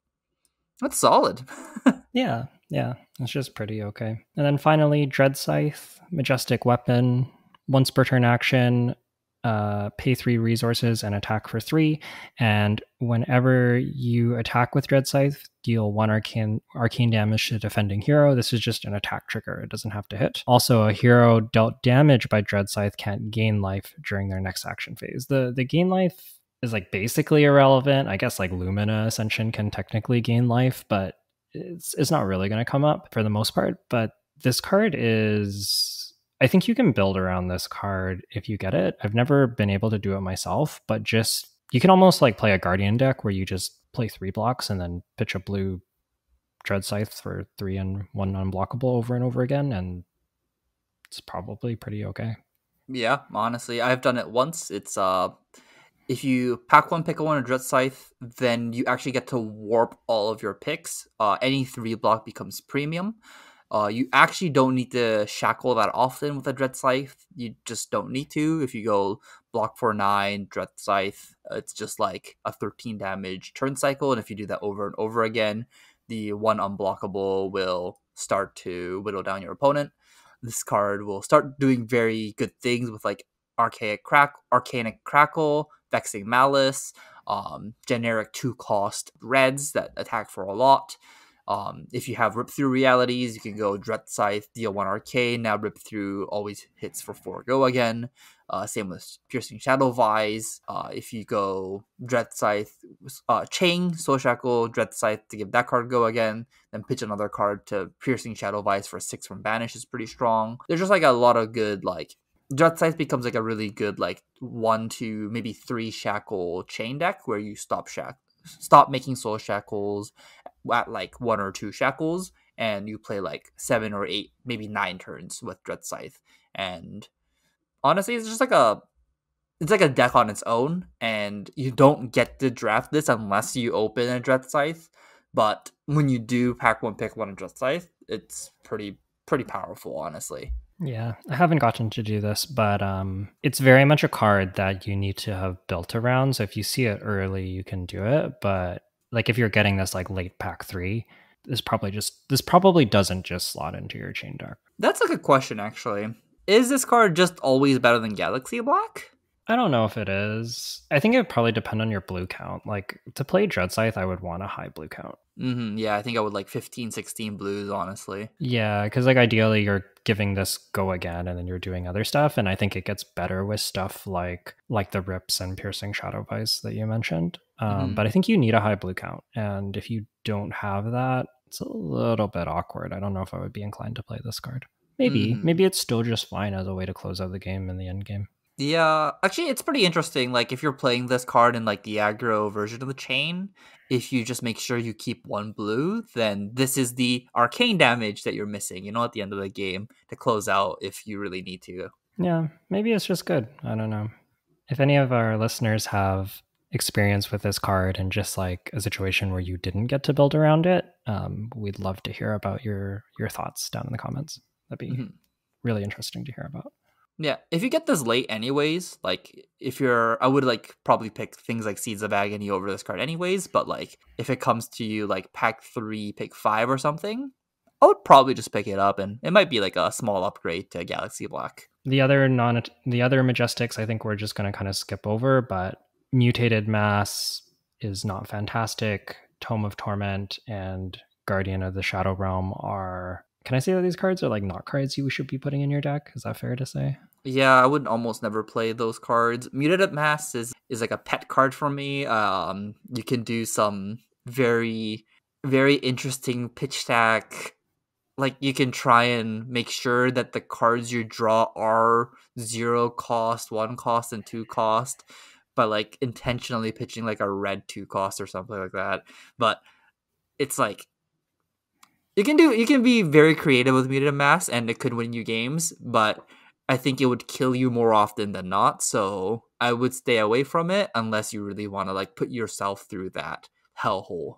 that's solid. Yeah, yeah, it's just pretty okay. And then finally, Dread Scythe, Majestic Weapon, once per turn action, uh, pay three resources and attack for three. And whenever you attack with Dread Scythe, deal one arcane arcane damage to defending hero. This is just an attack trigger; it doesn't have to hit. Also, a hero dealt damage by Dread Scythe can't gain life during their next action phase. The the gain life is like basically irrelevant. I guess like Lumina Ascension can technically gain life, but it's it's not really going to come up for the most part. But this card is, I think you can build around this card if you get it. I've never been able to do it myself, but just you can almost like play a Guardian deck where you just play three blocks and then pitch a blue Dread Scythe for three and one unblockable over and over again, and it's probably pretty okay. Yeah, honestly, I've done it once. It's uh if you pack one, pick one, a Dread Scythe, then you actually get to warp all of your picks. Uh, any three block becomes premium. Uh, you actually don't need to shackle that often with a Dread Scythe. You just don't need to. If you go block for nine, Dread Scythe, it's just like a 13 damage turn cycle. And if you do that over and over again, the one unblockable will start to whittle down your opponent. This card will start doing very good things with like Archaic Crack, Arcanic Crackle, Vexing Malice, um, generic two cost reds that attack for a lot. Um, if you have Rip Through Realities, you can go Dread Scythe, deal one arcane. Now Rip Through always hits for four go again. Uh, same with Piercing Shadow Vise. Uh, if you go Dread Scythe, uh, Chane, Soul Shackle, Dread Scythe to give that card go again, then pitch another card to Piercing Shadow Vise for six from Banish is pretty strong. There's just like a lot of good like Dread Scythe becomes like a really good like one to maybe three shackle Chane deck where you stop shack stop making soul shackles at like one or two shackles and you play like seven or eight maybe nine turns with Dread Scythe. And honestly it's just like a it's like a deck on its own and you don't get to draft this unless you open a Dread Scythe but when you do pack one pick one and Dread Scythe it's pretty pretty powerful honestly yeah, I haven't gotten to do this, but um, it's very much a card that you need to have built around. So if you see it early, you can do it. But like if you're getting this like late pack three, this probably just this probably doesn't just slot into your Chane deck. That's a good question, actually. Is this card just always better than Galaxxi Black? I don't know if it is. I think it would probably depend on your blue count. Like to play Dread Scythe, I would want a high blue count. Mm-hmm. Yeah, I think I would like 15, 16 blues, honestly. Yeah, because like ideally you're giving this go again and then you're doing other stuff. And I think it gets better with stuff like like the rips and piercing shadow vise that you mentioned. Um, mm-hmm. But I think you need a high blue count. And if you don't have that, it's a little bit awkward. I don't know if I would be inclined to play this card. Maybe. Mm-hmm. Maybe it's still just fine as a way to close out the game in the end game. Yeah, actually, it's pretty interesting. Like, if you're playing this card in like the aggro version of the Chane, if you just make sure you keep one blue, then this is the arcane damage that you're missing. You know, at the end of the game to close out if you really need to. Yeah, maybe it's just good. I don't know. If any of our listeners have experience with this card and just like a situation where you didn't get to build around it, um, we'd love to hear about your your thoughts down in the comments. That'd be mm-hmm. really interesting to hear about. Yeah, if you get this late anyways, like if you're I would like probably pick things like Seeds of Agony over this card anyways, but like if it comes to you like pack 3, pick 5 or something, I would probably just pick it up and it might be like a small upgrade to Galaxxi Black. The other non the other majestics I think we're just going to kind of skip over, but Mutated Mass is not fantastic. Tome of Torment and Guardian of the Shadow Realm are can I say that these cards are like not cards you should be putting in your deck? Is that fair to say? Yeah, I would almost never play those cards. Mutated Mass is is like a pet card for me. Um, you can do some very very interesting pitch stack. Like you can try and make sure that the cards you draw are zero cost, one cost, and two cost, by like intentionally pitching like a red two cost or something like that. But it's like you can do you can be very creative with Mutated Mass and it could win you games, but I think it would kill you more often than not. So I would stay away from it unless you really want to like put yourself through that hellhole.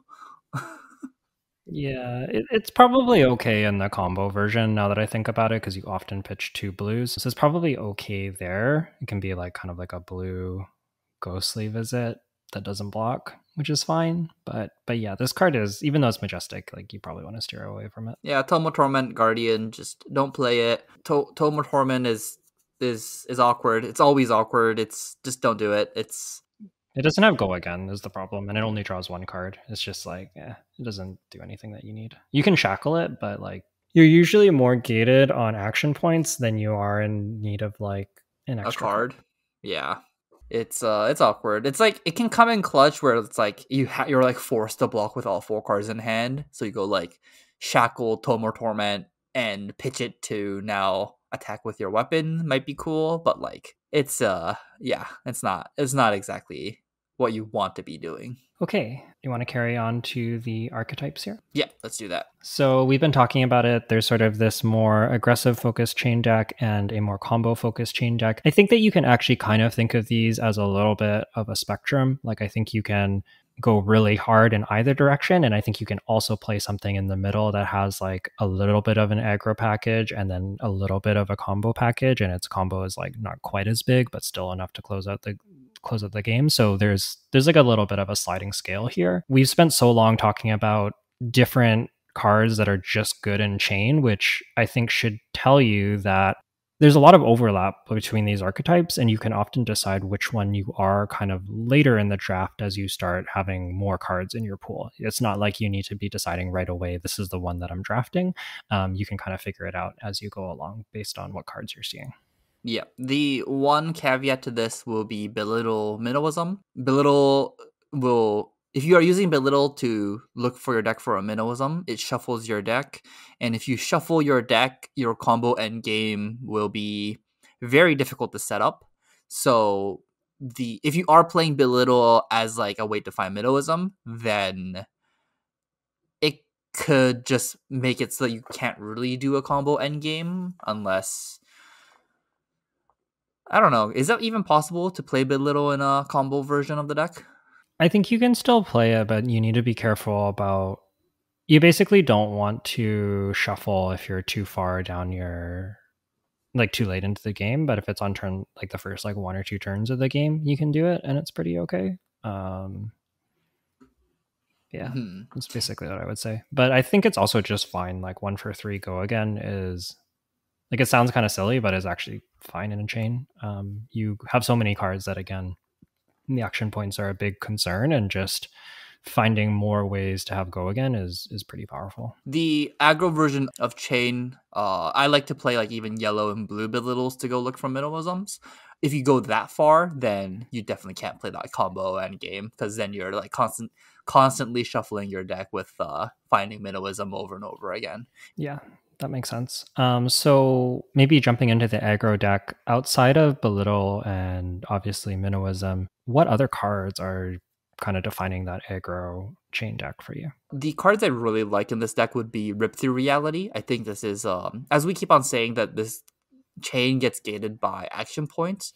yeah, it, it's probably okay in the combo version now that I think about it because you often pitch two blues. So it's probably okay there. It can be like kind of like a blue ghostly visit that doesn't block, which is fine. But but yeah, this card is even though it's majestic, like you probably want to steer away from it. Yeah, of Torment Guardian, just don't play it. To- of Torment is is is awkward. It's always awkward. It's just don't do it. It's it doesn't have go again is the problem, and it only draws one card. It's just like yeah, it doesn't do anything that you need. You can shackle it, but like you're usually more gated on action points than you are in need of like an extra a card. card. Yeah, it's uh it's awkward. It's like it can come in clutch where it's like you ha- you're like forced to block with all four cards in hand. So you go like shackle, tome or torment, and pitch it to now attack with your weapon might be cool, but like it's uh yeah, it's not it's not exactly what you want to be doing. Okay, you want to carry on to the archetypes here? Yeah, let's do that. So we've been talking about it. There's sort of this more aggressive focused Chane deck and a more combo focused Chane deck. I think that you can actually kind of think of these as a little bit of a spectrum. Like I think you can go really hard in either direction. And I think you can also play something in the middle that has like a little bit of an aggro package and then a little bit of a combo package. And its combo is like not quite as big, but still enough to close out the close out the game. So there's there's like a little bit of a sliding scale here. We've spent so long talking about different cards that are just good in Chane, which I think should tell you that there's a lot of overlap between these archetypes, and you can often decide which one you are kind of later in the draft as you start having more cards in your pool. It's not like you need to be deciding right away, this is the one that I'm drafting. Um, you can kind of figure it out as you go along based on what cards you're seeing. Yeah. The one caveat to this will be belittle Minnowism. Belittle will if you are using belittle to look for your deck for a Minnowism, it shuffles your deck. And if you shuffle your deck, your combo end game will be very difficult to set up. So the if you are playing belittle as like a way to find Minnowism, then it could just make it so that you can't really do a combo end game unless I don't know. Is that even possible to play Belittle in a combo version of the deck? I think you can still play it, but you need to be careful about. You basically don't want to shuffle if you're too far down your, like too late into the game. But if it's on turn, like the first like one or two turns of the game, you can do it, and it's pretty okay. Um, yeah, mm-hmm. that's basically what I would say. But I think it's also just fine. Like one for three, go again is like it sounds kind of silly, but it's actually fine in a Chane. Um, you have so many cards that again, the action points are a big concern, and just finding more ways to have go again is is pretty powerful. The aggro version of Chane, uh, I like to play like even yellow and blue belittles to go look for minnowisms. If you go that far, then you definitely can't play that combo end game because then you're like constant constantly shuffling your deck with uh, finding Minnowism over and over again. Yeah, that makes sense. Um, so maybe jumping into the aggro deck, outside of Belittle and obviously Minnowism, what other cards are kind of defining that aggro Chane deck for you? The cards I really like in this deck would be Rip Through Reality. I think this is, um, as we keep on saying that this Chane gets gated by action points.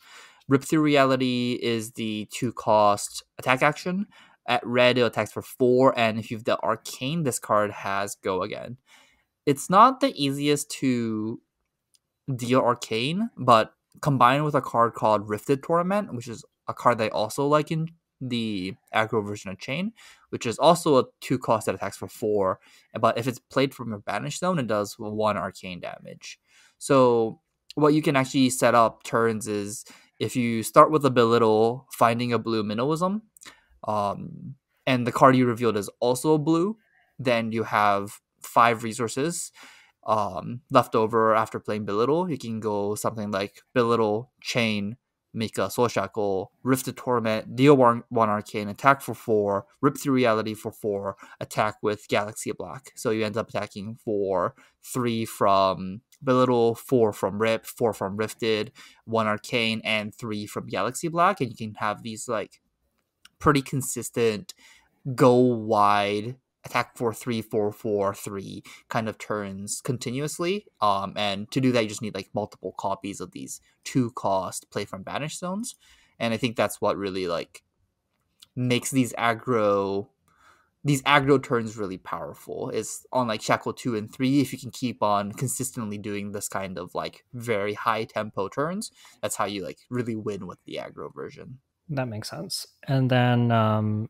Rip Through Reality is the two cost attack action. At red, it attacks for four, and if you've the arcane, this card has go again it's not the easiest to deal arcane, but combined with a card called Rifted Torment, which is a card they also like in the aggro version of Chane, which is also a two cost that attacks for four. But if it's played from your banish zone, it does one arcane damage. So what you can actually set up turns is if you start with a belittle, finding a blue minnowism, um, and the card you revealed is also blue, then you have five resources um, left over after playing Belittle. You can go something like Belittle, Chane, Mika, Soul Shackle, Rifted Torment, deal one, one Arcane, attack for four, Rip Through Reality for four, attack with Galaxxi Black. So you end up attacking for three from Belittle, four from Rip, four from Rifted, one Arcane, and three from Galaxxi Black. And you can have these like pretty consistent go wide attack for three, four, four, three kind of turns continuously. Um, and to do that, you just need like multiple copies of these two cost play from banish zones. And I think that's what really like makes these aggro these aggro turns really powerful is on like shackle 2 and 3 if you can keep on consistently doing this kind of like very high tempo turns that's how you like really win with the aggro version that makes sense and then um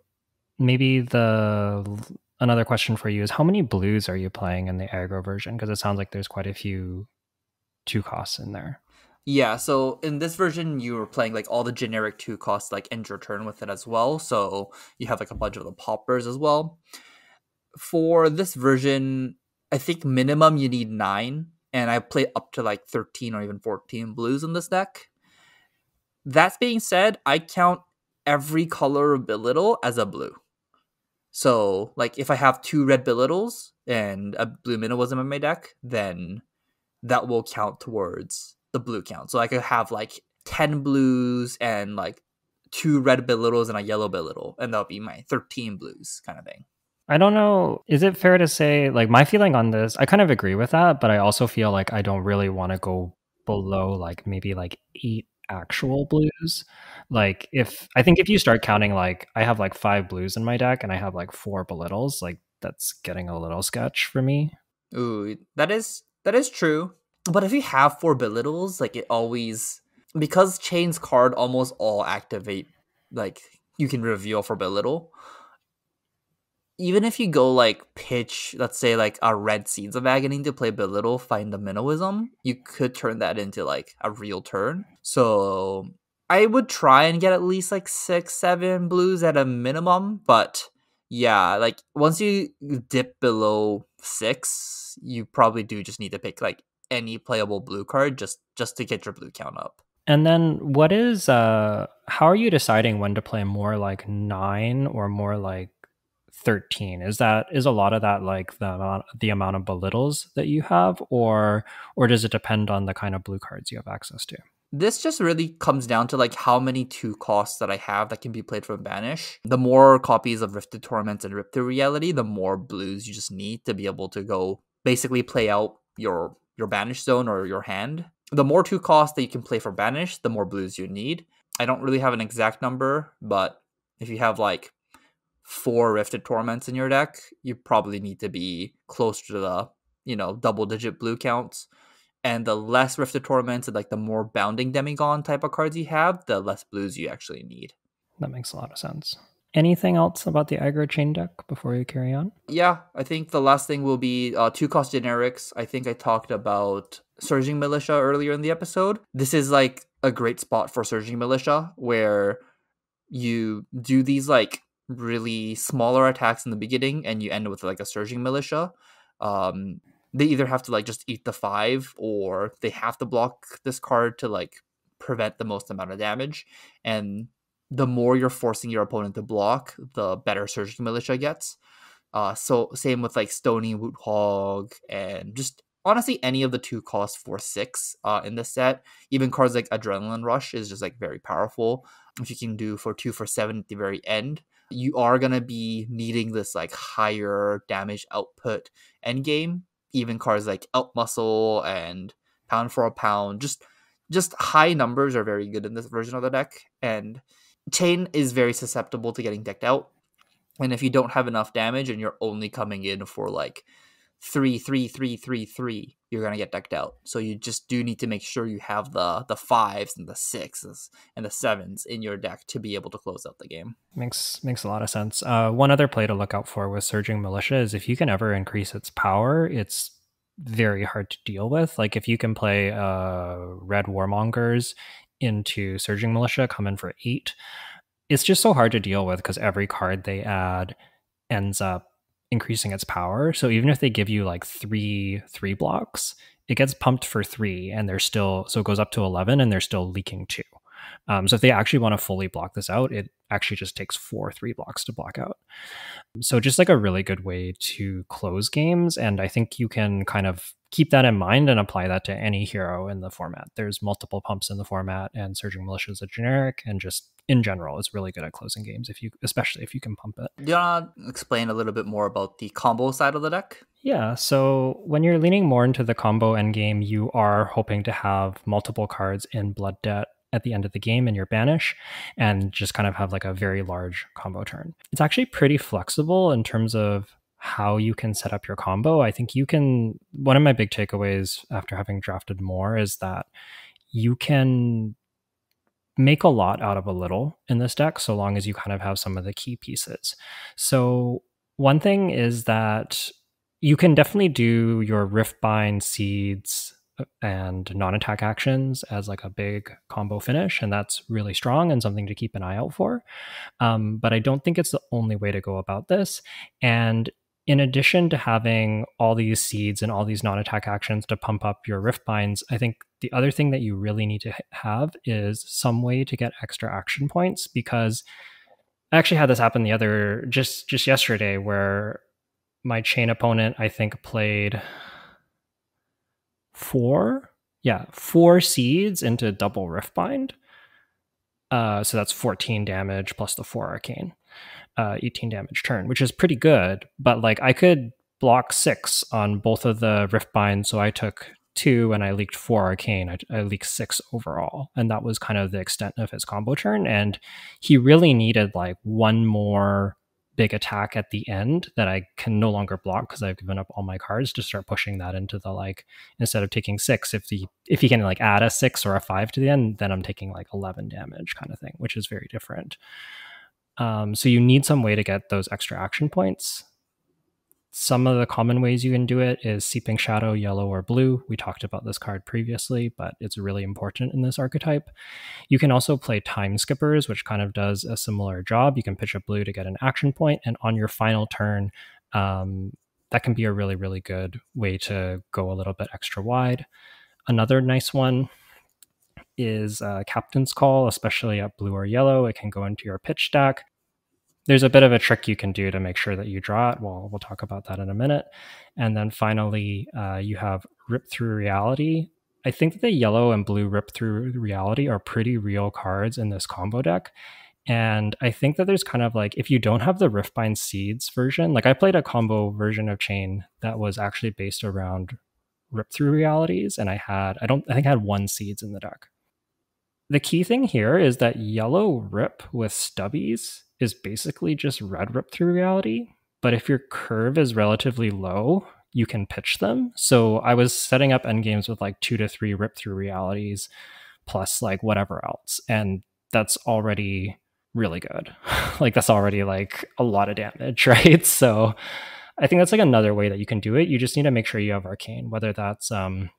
maybe the another question for you is how many blues are you playing in the aggro version? Because it sounds like there's quite a few two costs in there. Yeah, so in this version, you were playing like all the generic two costs, like end your turn with it as well. So you have like a bunch of the poppers as well. For this version, I think minimum you need nine, and I play up to like 13 or even 14 blues in this deck. That being said, I count every color of Belittle as a blue. So, like, if I have two red Belittles and a blue Minnowism in my deck, then that will count towards the blue count. So I could have like 10 blues and like two red Belittles and a yellow Belittle, and that'll be my 13 blues kind of thing. I don't know. Is it fair to say, like, my feeling on this, I kind of agree with that, but I also feel like I don't really want to go below like maybe like eight actual blues. Like, if I think if you start counting, like, I have like five blues in my deck and I have like four belittles, like, that's getting a little sketch for me. Ooh, that is that is true. But if you have four belittles, like it always because Chane's card almost all activate like you can reveal for belittle even if you go like pitch, let's say like a red seeds of agony to play belittle, minnowism, you could turn that into like a real turn. So I would try and get at least like six, seven blues at a minimum, but yeah, like once you dip below six, you probably do just need to pick like any playable blue card just just to get your blue count up. And then what is uh how are you deciding when to play more like 9 or more like 13 is that is a lot of that like the amount the amount of belittles that you have or or does it depend on the kind of blue cards you have access to this just really comes down to like how many two costs that I have that can be played from Banish. The more copies of Rifted Torments and Rip Through Reality, the more blues you just need to be able to go basically play out your your Banish zone or your hand. The more two costs that you can play for Banish, the more blues you need. I don't really have an exact number, but if you have like four Rifted Torments in your deck, you probably need to be close to the, you know, double digit blue counts. And the less Rifted Torments and like the more Bounding Demigod type of cards you have, the less blues you actually need. That makes a lot of sense. Anything else about the aggro Chane deck before you carry on? Yeah, I think the last thing will be uh, two cost generics. I think I talked about Surging Militia earlier in the episode. This is like a great spot for Surging Militia where you do these like really smaller attacks in the beginning and you end with like a surging militia um they either have to like just eat the five or they have to block this card to like prevent the most amount of damage. And the more you're forcing your opponent to block the better surging militia gets. Uh so same with like Stony Woottonhog and just honestly any of the two costs for six uh in this set. Even cards like adrenaline rush is just like very powerful. If you can do for two for seven at the very end you are going to be needing this like higher damage output end game even cards like elk muscle and pound for a pound just just high numbers are very good in this version of the deck and chain is very susceptible to getting decked out and if you don't have enough damage and you're only coming in for like three, three, three, three, three, you're gonna get decked out. So you just do need to make sure you have the the fives and the sixes and the sevens in your deck to be able to close out the game. Makes makes a lot of sense. Uh, one other play to look out for with Surging Militia is if you can ever increase its power, it's very hard to deal with. Like if you can play uh, Red Warmongers into Surging Militia, come in for eight, it's just so hard to deal with because every card they add ends up increasing its power. So even if they give you like three three blocks, it gets pumped for three, and they're still so it goes up to eleven, and they're still leaking two. Um, so if they actually want to fully block this out, it actually just takes four three blocks to block out. So just like a really good way to close games, and I think you can kind of keep that in mind and apply that to any hero in the format. There's multiple pumps in the format, and Surging Militia is a generic, and just in general is really good at closing games if you especially if you can pump it. Do you want to explain a little bit more about the combo side of the deck? Yeah, so when you're leaning more into the combo endgame, you are hoping to have multiple cards in Blood Debt at the end of the game in your banish and just kind of have like a very large combo turn. It's actually pretty flexible in terms of how you can set up your combo. I think you can one of my big takeaways after having drafted more is that you can make a lot out of a little in this deck so long as you kind of have some of the key pieces. So, one thing is that you can definitely do your Riftbind seeds and non-attack actions as like a big combo finish and that's really strong and something to keep an eye out for um, but i don't think it's the only way to go about this and in addition to having all these seeds and all these non-attack actions to pump up your rift binds, I think the other thing that you really need to have is some way to get extra action points because I actually had this happen the other just just yesterday where my Chane opponent I think played four yeah four seeds into double rift bind. Uh, so that's 14 damage plus the four arcane uh, 18 damage turn which is pretty good but like i could block six on both of the rift binds so i took two and I leaked four arcane. I, I, leaked six overall. And that was kind of the extent of his combo turn. And he really needed like one more big attack at the end that I can no longer block because I've given up all my cards to start pushing that into the like instead of taking six, if the if he can like add a six or a five to the end, then I'm taking like eleven damage kind of thing, which is very different. Um, so you need some way to get those extra action points. Some of the common ways you can do it is Seeping Shadow, yellow or blue. We talked about this card previously, but it's really important in this archetype. You can also play Time Skippers, which kind of does a similar job. You can pitch a blue to get an action point, and on your final turn, um, that can be a really, really good way to go a little bit extra wide. Another nice one is uh, Captain's Call, especially at blue or yellow. It can go into your pitch deck. there's a bit of a trick you can do to make sure that you draw it. Well, we'll talk about that in a minute. And then finally, uh, you have Rip Through Reality. I think that the yellow and blue Rip Through Reality are pretty real cards in this combo deck. And I think that there's kind of like, if you don't have the Riftbind Seeds version, like I played a combo version of Chane that was actually based around Rip Through Realities. And I had, I don't, I think I had one Seeds in the deck. The key thing here is that yellow Rip with stubbies is basically just red rip through reality. But if your curve is relatively low, you can pitch them. So I was setting up end games with like two to three rip through realities plus like whatever else. And that's already really good. like that's already like a lot of damage, right? So I think that's like another way that you can do it. You just need to make sure you have arcane, whether that's um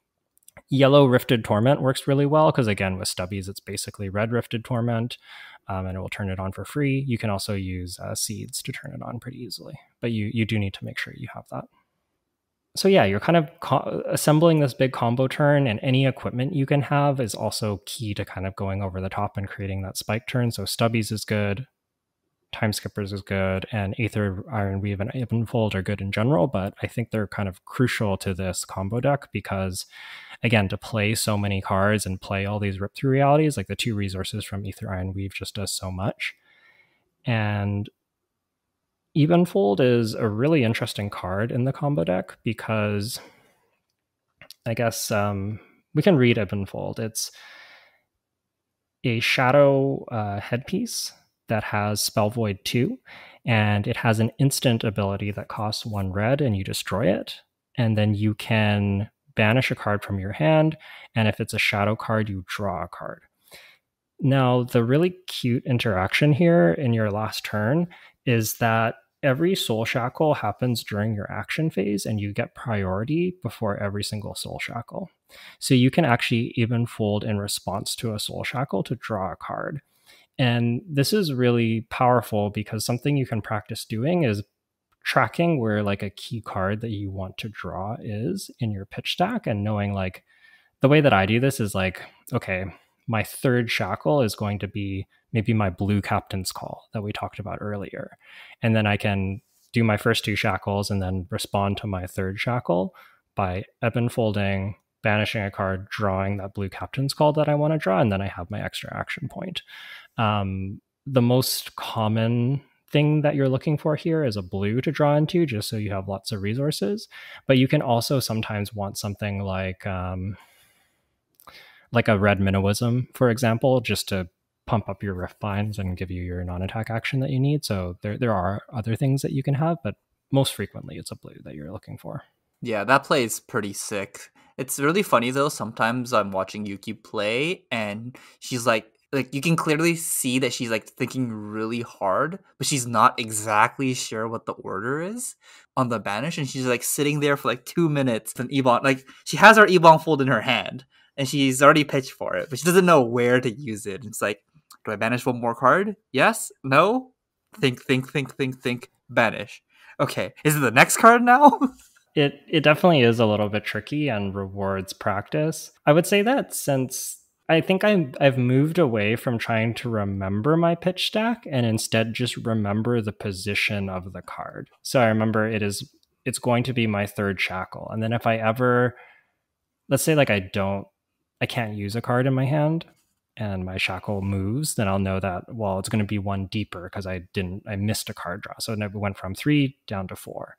yellow rifted torment works really well because again with stubbies it's basically red rifted torment um, and it will turn it on for free. You can also use uh, seeds to turn it on pretty easily, but you you do need to make sure you have that. So yeah, you're kind of assembling this big combo turn, and any equipment you can have is also key to kind of going over the top and creating that spike turn. So stubbies is good, time skippers is good, and Aether Iron Weave and Ebon Fold are good in general, but I think they're kind of crucial to this combo deck because again, to play so many cards and play all these rip through realities, like the two resources from Aether Iron Weave just does so much. And Ebon Fold is a really interesting card in the combo deck because I guess um, we can read Ebon Fold. It's a shadow uh, headpiece that has Spell Void 2, and it has an instant ability that costs one red and you destroy it. And then you can banish a card from your hand, and if it's a shadow card, you draw a card. Now, the really cute interaction here in your last turn is that every soul shackle happens during your action phase and you get priority before every single soul shackle. So you can actually Ebon Fold in response to a soul shackle to draw a card. And this is really powerful because something you can practice doing is tracking where like a key card that you want to draw is in your pitch stack and knowing like the way that I do this is like, okay, my third shackle is going to be maybe my blue captain's call that we talked about earlier. And then I can do my first two shackles and then respond to my third shackle by ebb and folding, banishing a card, drawing that blue captain's call that I want to draw, and then I have my extra action point. Um, the most common thing that you're looking for here is a blue to draw into, just so you have lots of resources. But you can also sometimes want something like um, like a red minnowism, for example, just to pump up your refines and give you your non-attack action that you need. So there there are other things that you can have, but most frequently it's a blue that you're looking for. Yeah, that play is pretty sick. It's really funny though. Sometimes I'm watching Yuki play and she's like like you can clearly see that she's like thinking really hard, but she's not exactly sure what the order is on the banish, and she's like sitting there for like two minutes. And Ebon, like she has her Ebon Fold in her hand, and she's already pitched for it, but she doesn't know where to use it. It's like, do I banish one more card? Yes, no. Think, think, think, think, think. Banish. Okay, is it the next card now? it it definitely is a little bit tricky and rewards practice. I would say that since I think I'm I've moved away from trying to remember my pitch stack and instead just remember the position of the card. So I remember it is it's going to be my third shackle. And then if I ever let's say like I don't I can't use a card in my hand and my shackle moves, then I'll know that well it's going to be one deeper because I didn't I missed a card draw. So it went from 3 down to 4.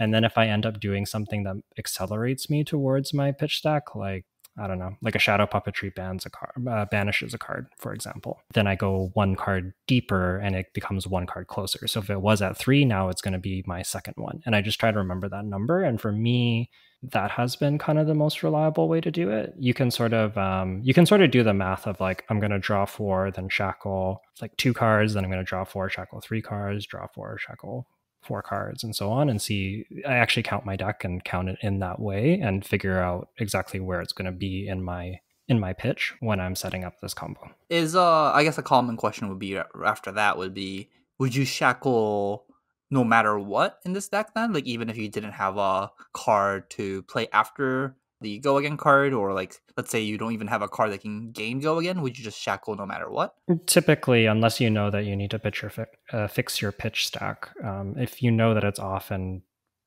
And then if I end up doing something that accelerates me towards my pitch stack like I don't know, like a shadow puppetry bans a card, uh, banishes a card, for example. Then I go one card deeper and it becomes one card closer. So if it was at three, now it's going to be my second one. And I just try to remember that number. And for me, that has been kind of the most reliable way to do it. You can sort of um, you can sort of do the math of like I'm going to draw four, then shackle like two cards, then I'm going to draw four, shackle three cards, draw four, shackle four cards and so on and see i actually count my deck and count it in that way and figure out exactly where it's going to be in my in my pitch when i'm setting up this combo. Is uh i guess a common question would be after that would be would you shackle no matter what in this deck then? Like even if you didn't have a card to play after the go again card or like let's say you don't even have a card that can gain go again would you just shackle no matter what? Typically unless you know that you need to pitch your fi- uh, fix your pitch stack um, if you know that it's off and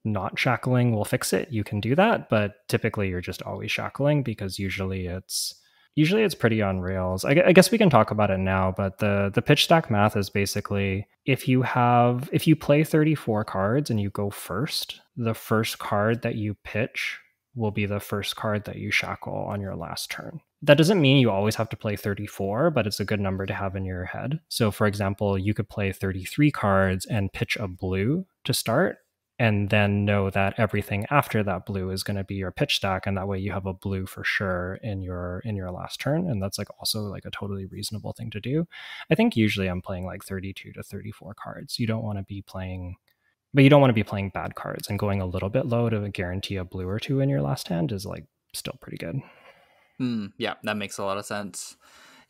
not shackling will fix it. You can do that but typically you're just always shackling because usually it's usually it's pretty on rails. I, I guess we can talk about it now but the the pitch stack math is basically if you have if you play 34 cards and you go first the first card that you pitch will be the first card that you shackle on your last turn. That doesn't mean you always have to play 34, but it's a good number to have in your head. So, for example, you could play 33 cards and pitch a blue to start, and then know that everything after that blue is going to be your pitch stack and that way you have a blue for sure in your in your last turn and that's like also like a totally reasonable thing to do i think usually i'm playing like 32 to 34 cards you don't want to be playing but you don't want to be playing bad cards and going a little bit low to guarantee a blue or two in your last hand is like still pretty good. Mm, yeah, that makes a lot of sense.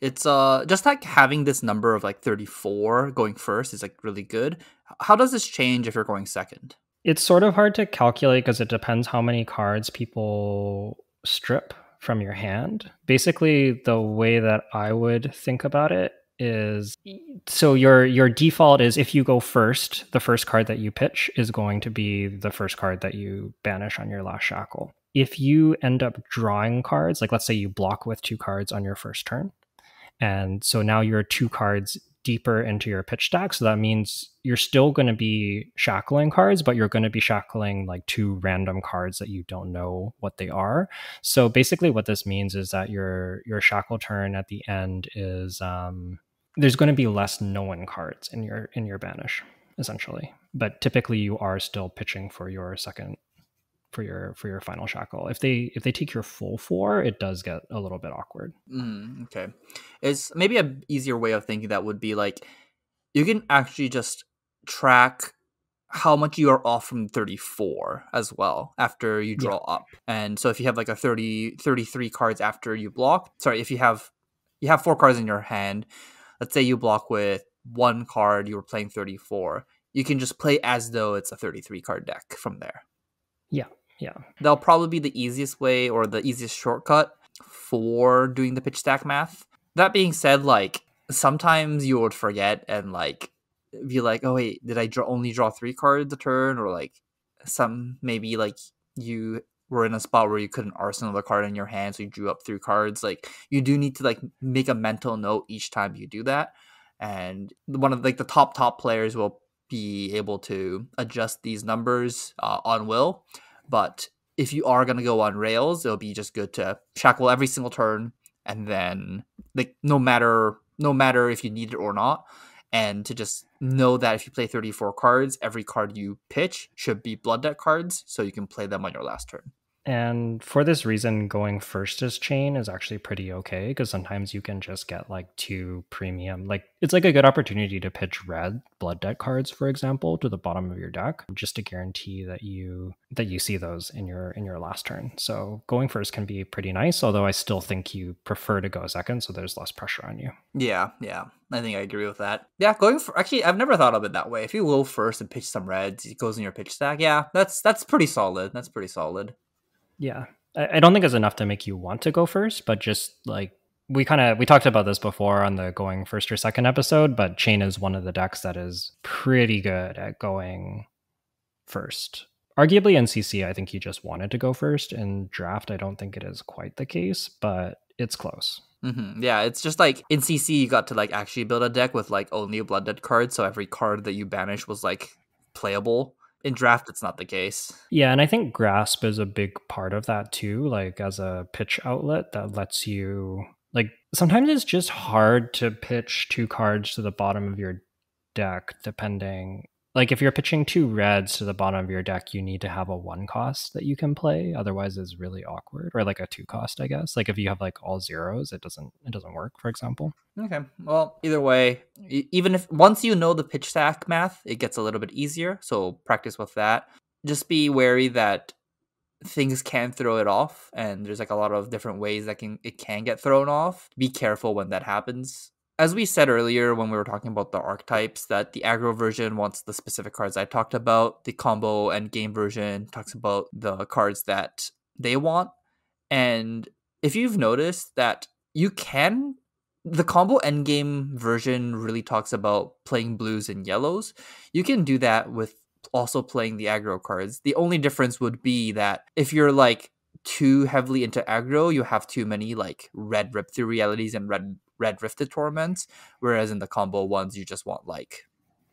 It's uh just like having this number of like 34 going first is like really good. How does this change if you're going second? It's sort of hard to calculate because it depends how many cards people strip from your hand. Basically, the way that I would think about it is so your your default is if you go first, the first card that you pitch is going to be the first card that you banish on your last shackle. If you end up drawing cards, like let's say you block with two cards on your first turn, and so now you're two cards deeper into your pitch stack. So that means you're still going to be shackling cards, but you're going to be shackling like two random cards that you don't know what they are. So basically, what this means is that your your shackle turn at the end is um, there's going to be less known cards in your in your banish essentially. But typically you are still pitching for your second for your for your final shackle. If they if they take your full four it does get a little bit awkward. Mm, okay. It's maybe a easier way of thinking that would be like you can actually just track how much you are off from 34 as well after you draw yeah. up. And so if you have like a 30 33 cards after you block sorry if you have you have four cards in your hand let's say you block with one card, you were playing 34, you can just play as though it's a 33 card deck from there. Yeah, yeah. That'll probably be the easiest way or the easiest shortcut for doing the pitch stack math. That being said, like sometimes you would forget and like be like, oh wait, did I draw only draw three cards a turn? Or like some maybe like you were in a spot where you couldn't arsenal the card in your hand, so you drew up three cards. Like you do need to like make a mental note each time you do that. And one of like the top top players will be able to adjust these numbers uh, on will. But if you are gonna go on rails, it'll be just good to shackle every single turn, and then like no matter no matter if you need it or not, and to just know that if you play 34 cards, every card you pitch should be blood debt cards, so you can play them on your last turn. And for this reason, going first as Chane is actually pretty okay because sometimes you can just get like two premium. Like it's like a good opportunity to pitch red blood debt cards, for example, to the bottom of your deck, just to guarantee that you that you see those in your in your last turn. So going first can be pretty nice, although I still think you prefer to go second, so there's less pressure on you. Yeah, yeah. I think I agree with that. Yeah, going for actually I've never thought of it that way. If you go first and pitch some reds, it goes in your pitch stack. Yeah, that's that's pretty solid. That's pretty solid. Yeah. I, I don't think it's enough to make you want to go first, but just like we kind of we talked about this before on the going first or second episode, but Chane is one of the decks that is pretty good at going first. Arguably in CC, I think he just wanted to go first. In draft, I don't think it is quite the case, but it's close. Mm-hmm. Yeah, it's just like in CC, you got to like actually build a deck with like only a blood debt card, so every card that you banish was like playable in draft it's not the case. Yeah and i think grasp is a big part of that too like as a pitch outlet that lets you like sometimes it's just hard to pitch two cards to the bottom of your deck depending like if you're pitching two reds to the bottom of your deck, you need to have a one cost that you can play. Otherwise, it's really awkward. Or like a two cost, I guess. Like if you have like all zeros, it doesn't it doesn't work. For example. Okay. Well, either way, even if once you know the pitch stack math, it gets a little bit easier. So practice with that. Just be wary that things can throw it off and there's like a lot of different ways that can it can get thrown off be careful when that happens as we said earlier when we were talking about the archetypes, that the aggro version wants the specific cards I talked about. The combo and game version talks about the cards that they want. And if you've noticed that you can the combo endgame version really talks about playing blues and yellows. You can do that with also playing the aggro cards. The only difference would be that if you're like too heavily into aggro, you have too many like red rip through realities and red red rifted torments whereas in the combo ones you just want like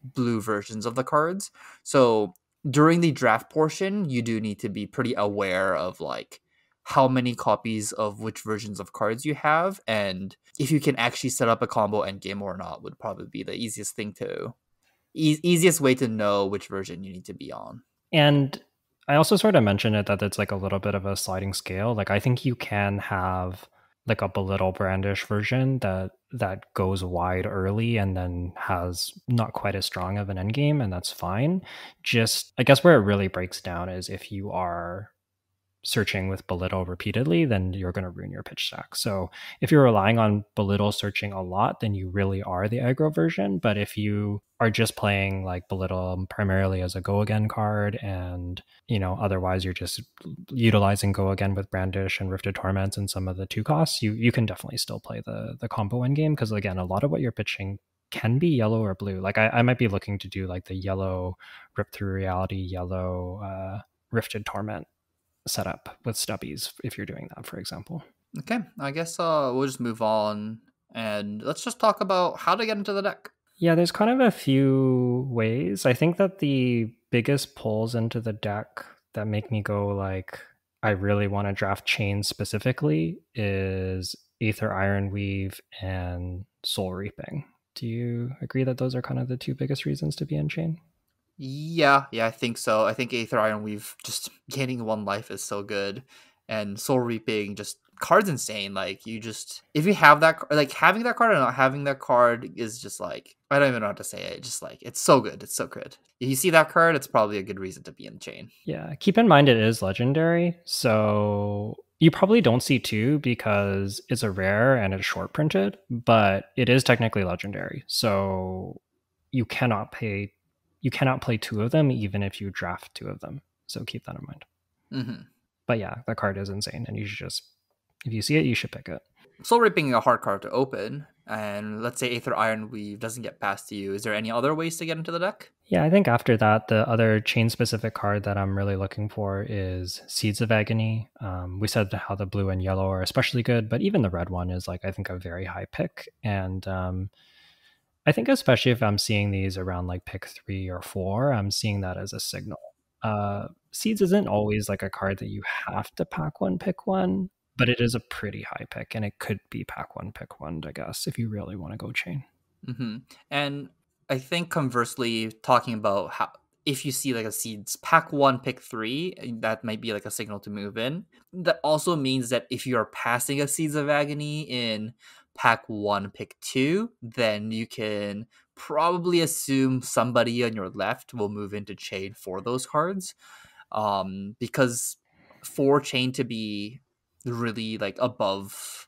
blue versions of the cards. So during the draft portion you do need to be pretty aware of like how many copies of which versions of cards you have and if you can actually set up a combo endgame or not would probably be the easiest thing to e- easiest way to know which version you need to be on. And i also sort of mentioned it that it's like a little bit of a sliding scale. Like i think you can have like up a belittle brandish version that that goes wide early and then has not quite as strong of an end game and that's fine. Just i guess where it really breaks down is if you are searching with belittle repeatedly, then you're going to ruin your pitch stack. So if you're relying on belittle searching a lot, then you really are the aggro version. But if you are just playing like belittle primarily as a go again card and you know otherwise you're just utilizing go again with brandish and rifted torments and some of the two costs you you can definitely still play the the combo end game because again a lot of what you're pitching can be yellow or blue like I, I might be looking to do like the yellow rip through reality yellow uh rifted torment setup with stubbies if you're doing that, for example. Okay, I guess uh, we'll just move on and let's just talk about how to get into the deck. Yeah, there's kind of a few ways. I think that the biggest pulls into the deck that make me go like, I really want to draft Chane specifically is Aether Ironweave and Soul Reaping. Do you agree that those are kind of the two biggest reasons to be in Chane? Yeah, yeah, I think so. I think Aether Ironweave just gaining one life is so good, and Soul Reaping just card's insane. Like you just if you have that like having that card and not having that card is just like I don't even know how to say it. Just like it's so good. It's so good. If you see that card, it's probably a good reason to be in the Chane. Yeah. Keep in mind it is legendary. So you probably don't see two because it's a rare and it's short printed, but it is technically legendary. So you cannot pay you cannot play two of them even if you draft two of them. So keep that in mind. Mm-hmm. But yeah, that card is insane, and you should just if you see it, you should pick it. Soul Reaping a hard card to open, and let's say Aether Ironweave doesn't get past you. Is there any other ways to get into the deck? Yeah, I think after that, the other Chane specific card that I'm really looking for is Seeds of Agony. Um, we said how the blue and yellow are especially good, but even the red one is like I think a very high pick, and um, I think especially if I'm seeing these around like pick three or four, I'm seeing that as a signal. Uh, Seeds isn't always like a card that you have to pack one, pick one, but it is a pretty high pick, and it could be pack one, pick one, I guess, if you really want to go Chane. Mm-hmm. And I think conversely, talking about how if you see like a seeds pack one, pick three, that might be like a signal to move in. That also means that if you are passing a Seeds of Agony in pack one, pick two, then you can probably assume somebody on your left will move into Chane for those cards. Um, because for Chane to be really like above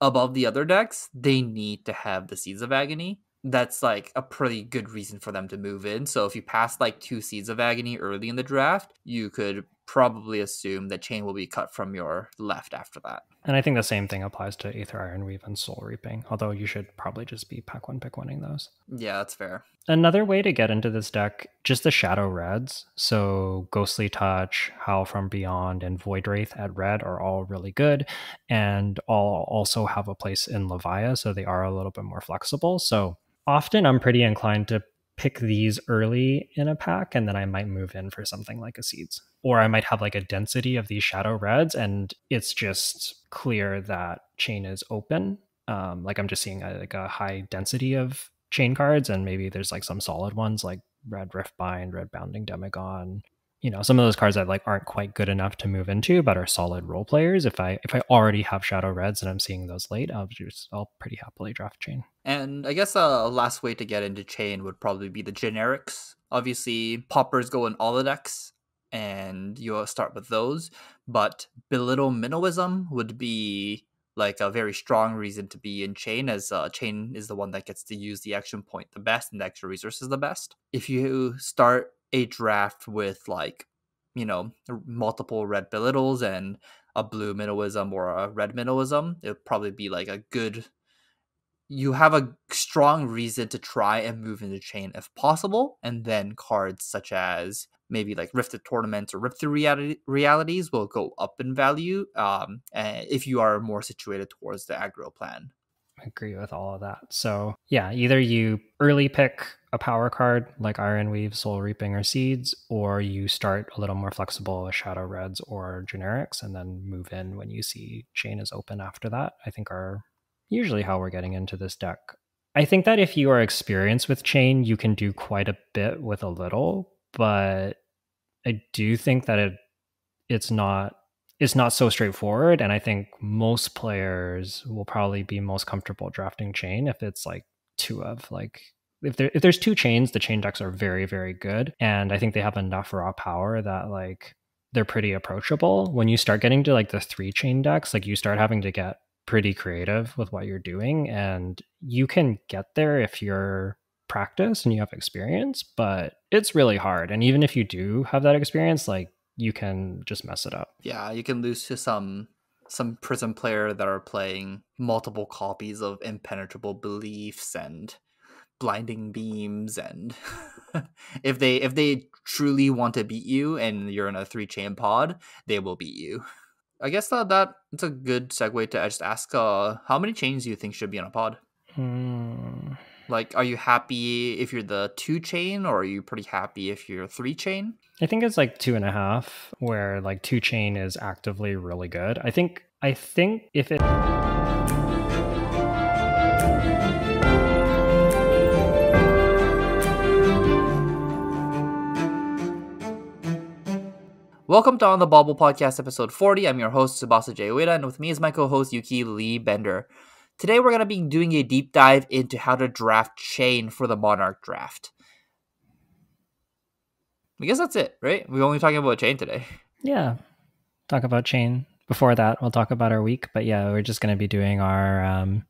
above the other decks, they need to have the Seeds of Agony that's like a pretty good reason for them to move in. So if you pass like two seeds of agony early in the draft, you could probably assume that Chane will be cut from your left after that. And I think the same thing applies to Aether Ironweave and Soul Reaping, although you should probably just be pack one, pick winning those. Yeah, that's fair. Another way to get into this deck, just the Shadow Reds. So Ghostly Touch, Howl from Beyond, and Void Wraith at red are all really good, and all also have a place in Levia, so they are a little bit more flexible. So often I'm pretty inclined to pick these early in a pack and then I might move in for something like a seeds. Or I might have like a density of these shadow reds and it's just clear that Chane is open. Um, like I'm just seeing a, like a high density of Chane cards and maybe there's like some solid ones like red riftbind, red bounding demigon, you know some of those cards that like aren't quite good enough to move into but are solid role players if i if i already have shadow reds and i'm seeing those late i'll just i'll pretty happily draft Chane and i guess a last way to get into Chane would probably be the generics. Obviously poppers go in all the decks and you'll start with those but belittle minnowism would be like a very strong reason to be in Chane as uh, Chane is the one that gets to use the action point the best and the extra resources the best. If you start a draft with like you know multiple red belittles and a blue minnowism or a red minnowism it would probably be like a good you have a strong reason to try and move in the Chane if possible and then cards such as maybe like rifted torments or rifted reality, realities will go up in value um, if you are more situated towards the aggro plan agree with all of that. So, yeah, either you early pick a power card like Ironweave, Soul Reaping, or Seeds, or you start a little more flexible with Shadow Reds or generics and then move in when you see Chane is open after that, I think are usually how we're getting into this deck. I think that if you are experienced with Chane, you can do quite a bit with a little, but I do think that it it's not it's not so straightforward. And I think most players will probably be most comfortable drafting Chane if it's like two of like if there if there's two Chanes, the Chane decks are very, very good. And I think they have enough raw power that like they're pretty approachable. When you start getting to like the three Chane decks, like you start having to get pretty creative with what you're doing. And you can get there if you're practice and you have experience, but it's really hard. And even if you do have that experience, like you can just mess it up. Yeah, you can lose to some some Prism player that are playing multiple copies of impenetrable beliefs and blinding beams and if they if they truly want to beat you and you're in a three Chane pod they will beat you i guess uh, that it's a good segue to I just ask uh how many Chanes do you think should be on a pod hmm. Like are you happy if you're the two Chane or are you pretty happy if you're three Chane I think it's like two and a half, where like two Chane is actively really good. I think I think if it Welcome to On the Bauble Podcast, episode 40. I'm your host, Tsubasa J. Ueda, and with me is my co host, Yuki Lee Bender. Today, we're going to be doing a deep dive into how to draft Chane for the Monarch draft. I guess that's it, right? We're only talking about Chane today. Yeah. Talk about Chane. Before that, we'll talk about our week. But yeah, we're just going to be doing our um,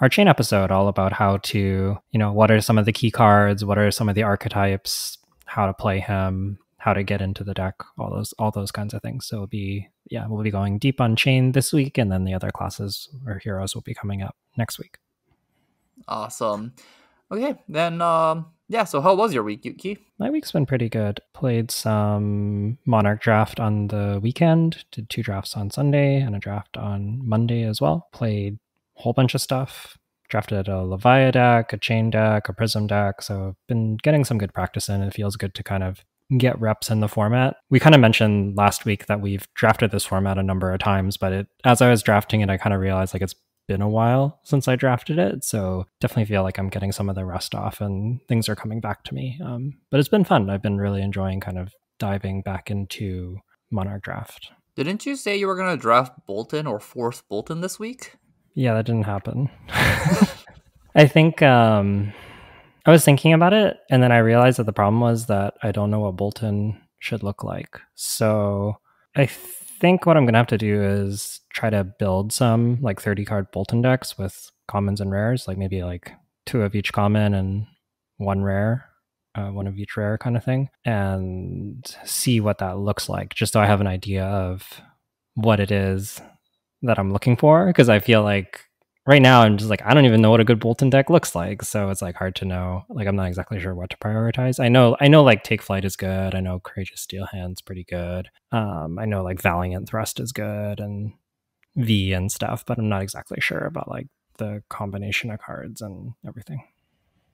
our Chane episode all about how to, you know, what are some of the key cards, what are some of the archetypes, how to play him, how to get into the deck, all those all those kinds of things. So it'll be yeah, we'll be going deep on Chane this week, and then the other classes or heroes will be coming up next week. Awesome. Okay, then um, yeah, so how was your week, Yuki? My week's been pretty good. Played some Monarch draft on the weekend, did two drafts on Sunday and a draft on Monday as well. Played a whole bunch of stuff. Drafted a Levia deck, a Chane deck, a prism deck. So been getting some good practice in. It feels good to kind of get reps in the format. We kind of mentioned last week that we've drafted this format a number of times, but it as I was drafting it, I kind of realized like it's been a while since I drafted it. So definitely feel like I'm getting some of the rust off and things are coming back to me. Um, but it's been fun. I've been really enjoying kind of diving back into Monarch Draft. Didn't you say you were going to draft Boltyn or force Boltyn this week? Yeah, that didn't happen. I think um, I was thinking about it, and then I realized that the problem was that I don't know what Boltyn should look like. So I think what I'm gonna have to do is try to build some like 30 card Boltyn decks with commons and rares, like maybe like two of each common and one rare, uh, one of each rare kind of thing, and see what that looks like, just so I have an idea of what it is that I'm looking for. Because I feel like right now I'm just like I don't even know what a good Boltyn deck looks like, so it's like hard to know. Like I'm not exactly sure what to prioritize. I know I know like Take Flight is good. I know Courageous Steel Hand's pretty good. Um, I know like Valiant Thrust is good and V and stuff, but I'm not exactly sure about like the combination of cards and everything.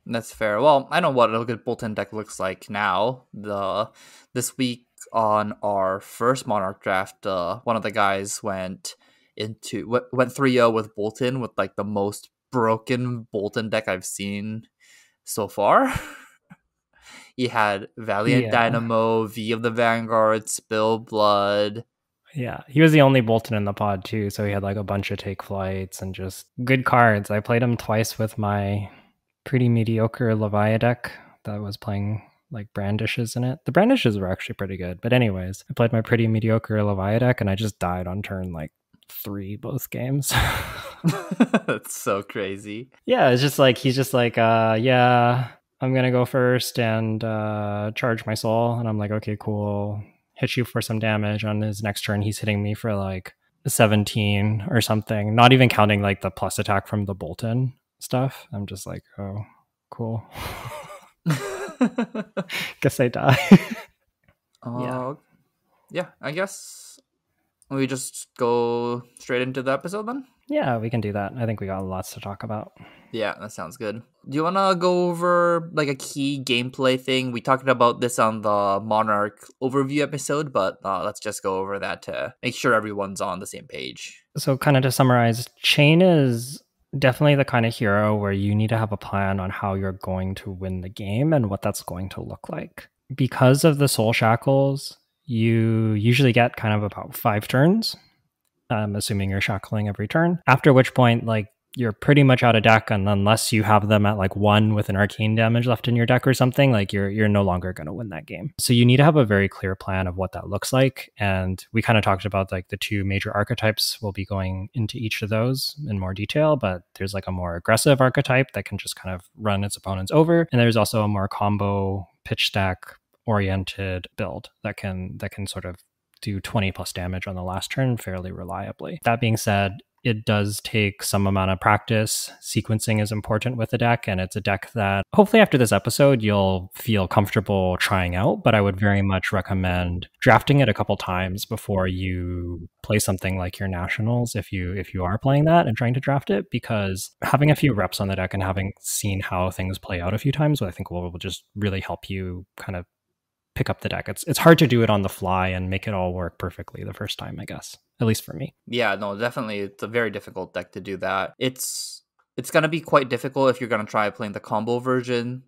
That's fair. Well, I know what a good Boltyn deck looks like now. The this week on our first Monarch draft, uh, one of the guys went into went 3-0 with Boltyn with like the most broken Boltyn deck I've seen so far. he had Valiant yeah. Dynamo, V of the Vanguard, Spill Blood. Yeah, he was the only Boltyn in the pod too, so he had like a bunch of take flights and just good cards. I played him twice with my pretty mediocre Levia deck that was playing like brandishes in it. The brandishes were actually pretty good, but anyways, I played my pretty mediocre Levia deck and I just died on turn like three both games. That's so crazy. Yeah, it's just like he's just like, uh, yeah, I'm gonna go first and uh, charge my soul, and I'm like, okay, cool. Hit you for some damage. On his next turn, he's hitting me for like 17 or something. Not even counting like the plus attack from the Boltyn stuff. I'm just like, oh, cool. guess I die. uh, yeah. Yeah, I guess we just go straight into the episode then? Yeah, we can do that. I think we got lots to talk about. Yeah, that sounds good. Do you want to go over like a key gameplay thing? We talked about this on the Monarch overview episode, but uh, let's just go over that to make sure everyone's on the same page. So, kind of to summarize, Chane is definitely the kind of hero where you need to have a plan on how you're going to win the game and what that's going to look like. Because of the soul shackles, you usually get kind of about five turns, um, assuming you're shackling every turn. After which point, like you're pretty much out of deck, and unless you have them at like one with an arcane damage left in your deck or something, like you're you're no longer going to win that game. So you need to have a very clear plan of what that looks like. And we kind of talked about like the two major archetypes. We'll be going into each of those in more detail, but there's like a more aggressive archetype that can just kind of run its opponents over, and there's also a more combo pitch stack oriented build that can that can sort of do 20 plus damage on the last turn fairly reliably. That being said, it does take some amount of practice. Sequencing is important with the deck, and it's a deck that hopefully after this episode you'll feel comfortable trying out. But I would very much recommend drafting it a couple times before you play something like your nationals if you if you are playing that and trying to draft it, because having a few reps on the deck and having seen how things play out a few times, I think will, will just really help you kind of pick up the deck. It's it's hard to do it on the fly and make it all work perfectly the first time, I guess. At least for me. Yeah, no, definitely it's a very difficult deck to do that. It's it's gonna be quite difficult if you're gonna try playing the combo version.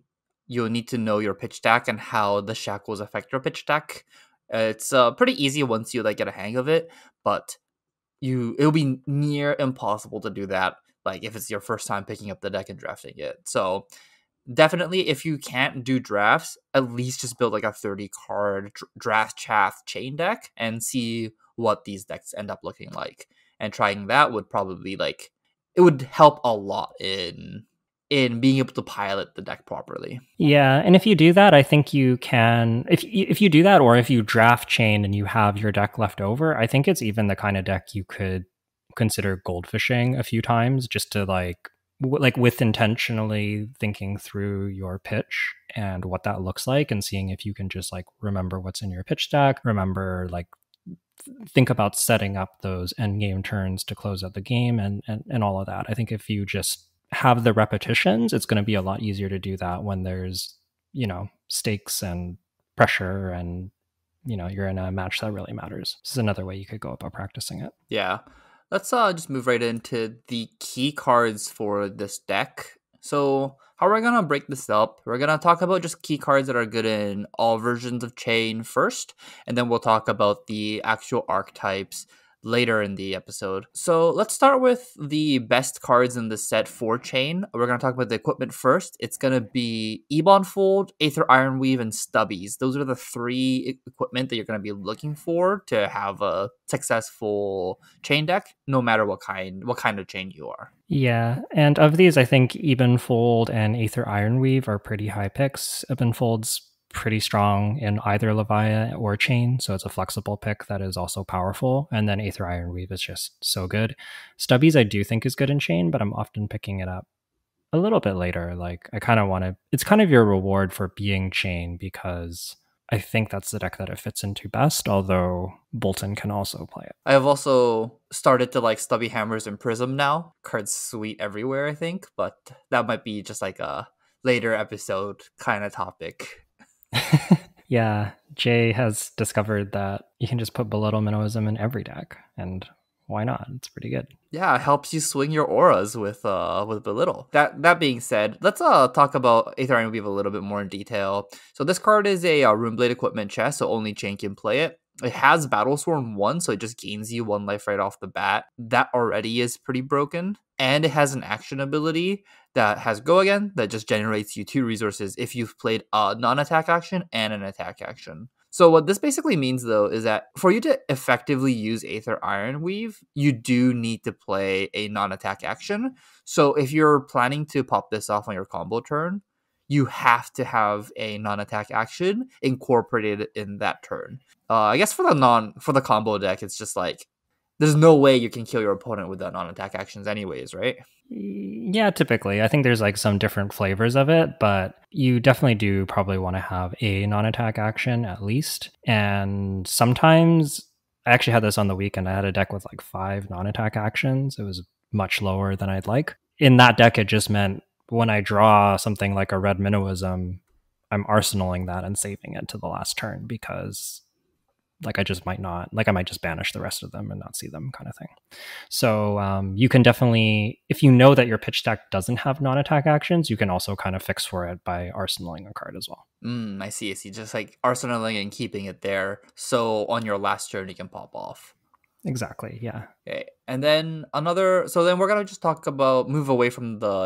You'll need to know your pitch deck and how the shackles affect your pitch deck. It's uh, pretty easy once you like get a hang of it, but you it'll be near impossible to do that. Like if it's your first time picking up the deck and drafting it. So definitely if you can't do drafts at least just build like a 30 card draft chaff Chane deck and see what these decks end up looking like and trying that would probably like it would help a lot in in being able to pilot the deck properly. Yeah, and if you do that, I think you can if if you do that or if you draft chain and you have your deck left over, I think it's even the kind of deck you could consider goldfishing a few times just to like like with intentionally thinking through your pitch and what that looks like and seeing if you can just like remember what's in your pitch deck remember like think about setting up those end game turns to close out the game and, and and all of that. I think if you just have the repetitions it's going to be a lot easier to do that when there's you know stakes and pressure and you know you're in a match that really matters. This is another way you could go about practicing it. Yeah let's uh just move right into the key cards for this deck. So how are we're gonna break this up, we're gonna talk about just key cards that are good in all versions of Chane first, and then we'll talk about the actual archetypes later in the episode. So let's start with the best cards in the set for Chane. We're going to talk about the equipment first. It's going to be Ebon Fold, Aether Ironweave, and Stubbies. Those are the three equipment that you're going to be looking for to have a successful Chane deck, no matter what kind what kind of Chane you are. Yeah, and of these, I think Ebon Fold and Aether Ironweave are pretty high picks. Ebon Fold's pretty strong in either Levia or Chane, so it's a flexible pick that is also powerful. And then Aether Ironweave is just so good. Stubbies I do think is good in Chane, but I'm often picking it up a little bit later. Like I kind of want to. It's kind of your reward for being Chane because I think that's the deck that it fits into best. Although Boltyn can also play it. I have also started to like Stubby Hammerers and Prism now. Cards sweet everywhere, I think, but that might be just like a later episode kind of topic. yeah, Jay has discovered that you can just put Belittle Minnowism in every deck, and why not? It's pretty good. Yeah, it helps you swing your auras with uh with belittle. That that being said, let's uh talk about Aether Ironweave a little bit more in detail. So this card is a uh, Runeblade equipment chest, so only Chane can play it. It has Battleworn 1, so it just gains you one life right off the bat. That already is pretty broken. And it has an action ability that has Go Again that just generates you two resources if you've played a non attack action and an attack action. So what this basically means though is that for you to effectively use Aether Iron Weave, you do need to play a non-attack action. So if you're planning to pop this off on your combo turn, you have to have a non-attack action incorporated in that turn. Uh, I guess for the non for the combo deck, it's just like there's no way you can kill your opponent with the non-attack actions, anyways, right? Yeah, typically. I think there's like some different flavors of it, but you definitely do probably want to have a non-attack action at least. And sometimes I actually had this on the weekend. I had a deck with like five non-attack actions. It was much lower than I'd like. In that deck, it just meant when I draw something like a red minnowism, I'm arsenaling that and saving it to the last turn because like I just might not like I might just banish the rest of them and not see them kind of thing. So um, you can definitely if you know that your pitch deck doesn't have non-attack actions, you can also kind of fix for it by arsenaling a card as well. Mm, I see. I see. Just like arsenaling and keeping it there, so on your last turn you can pop off. Exactly. Yeah. Okay. And then another. So then we're gonna just talk about move away from the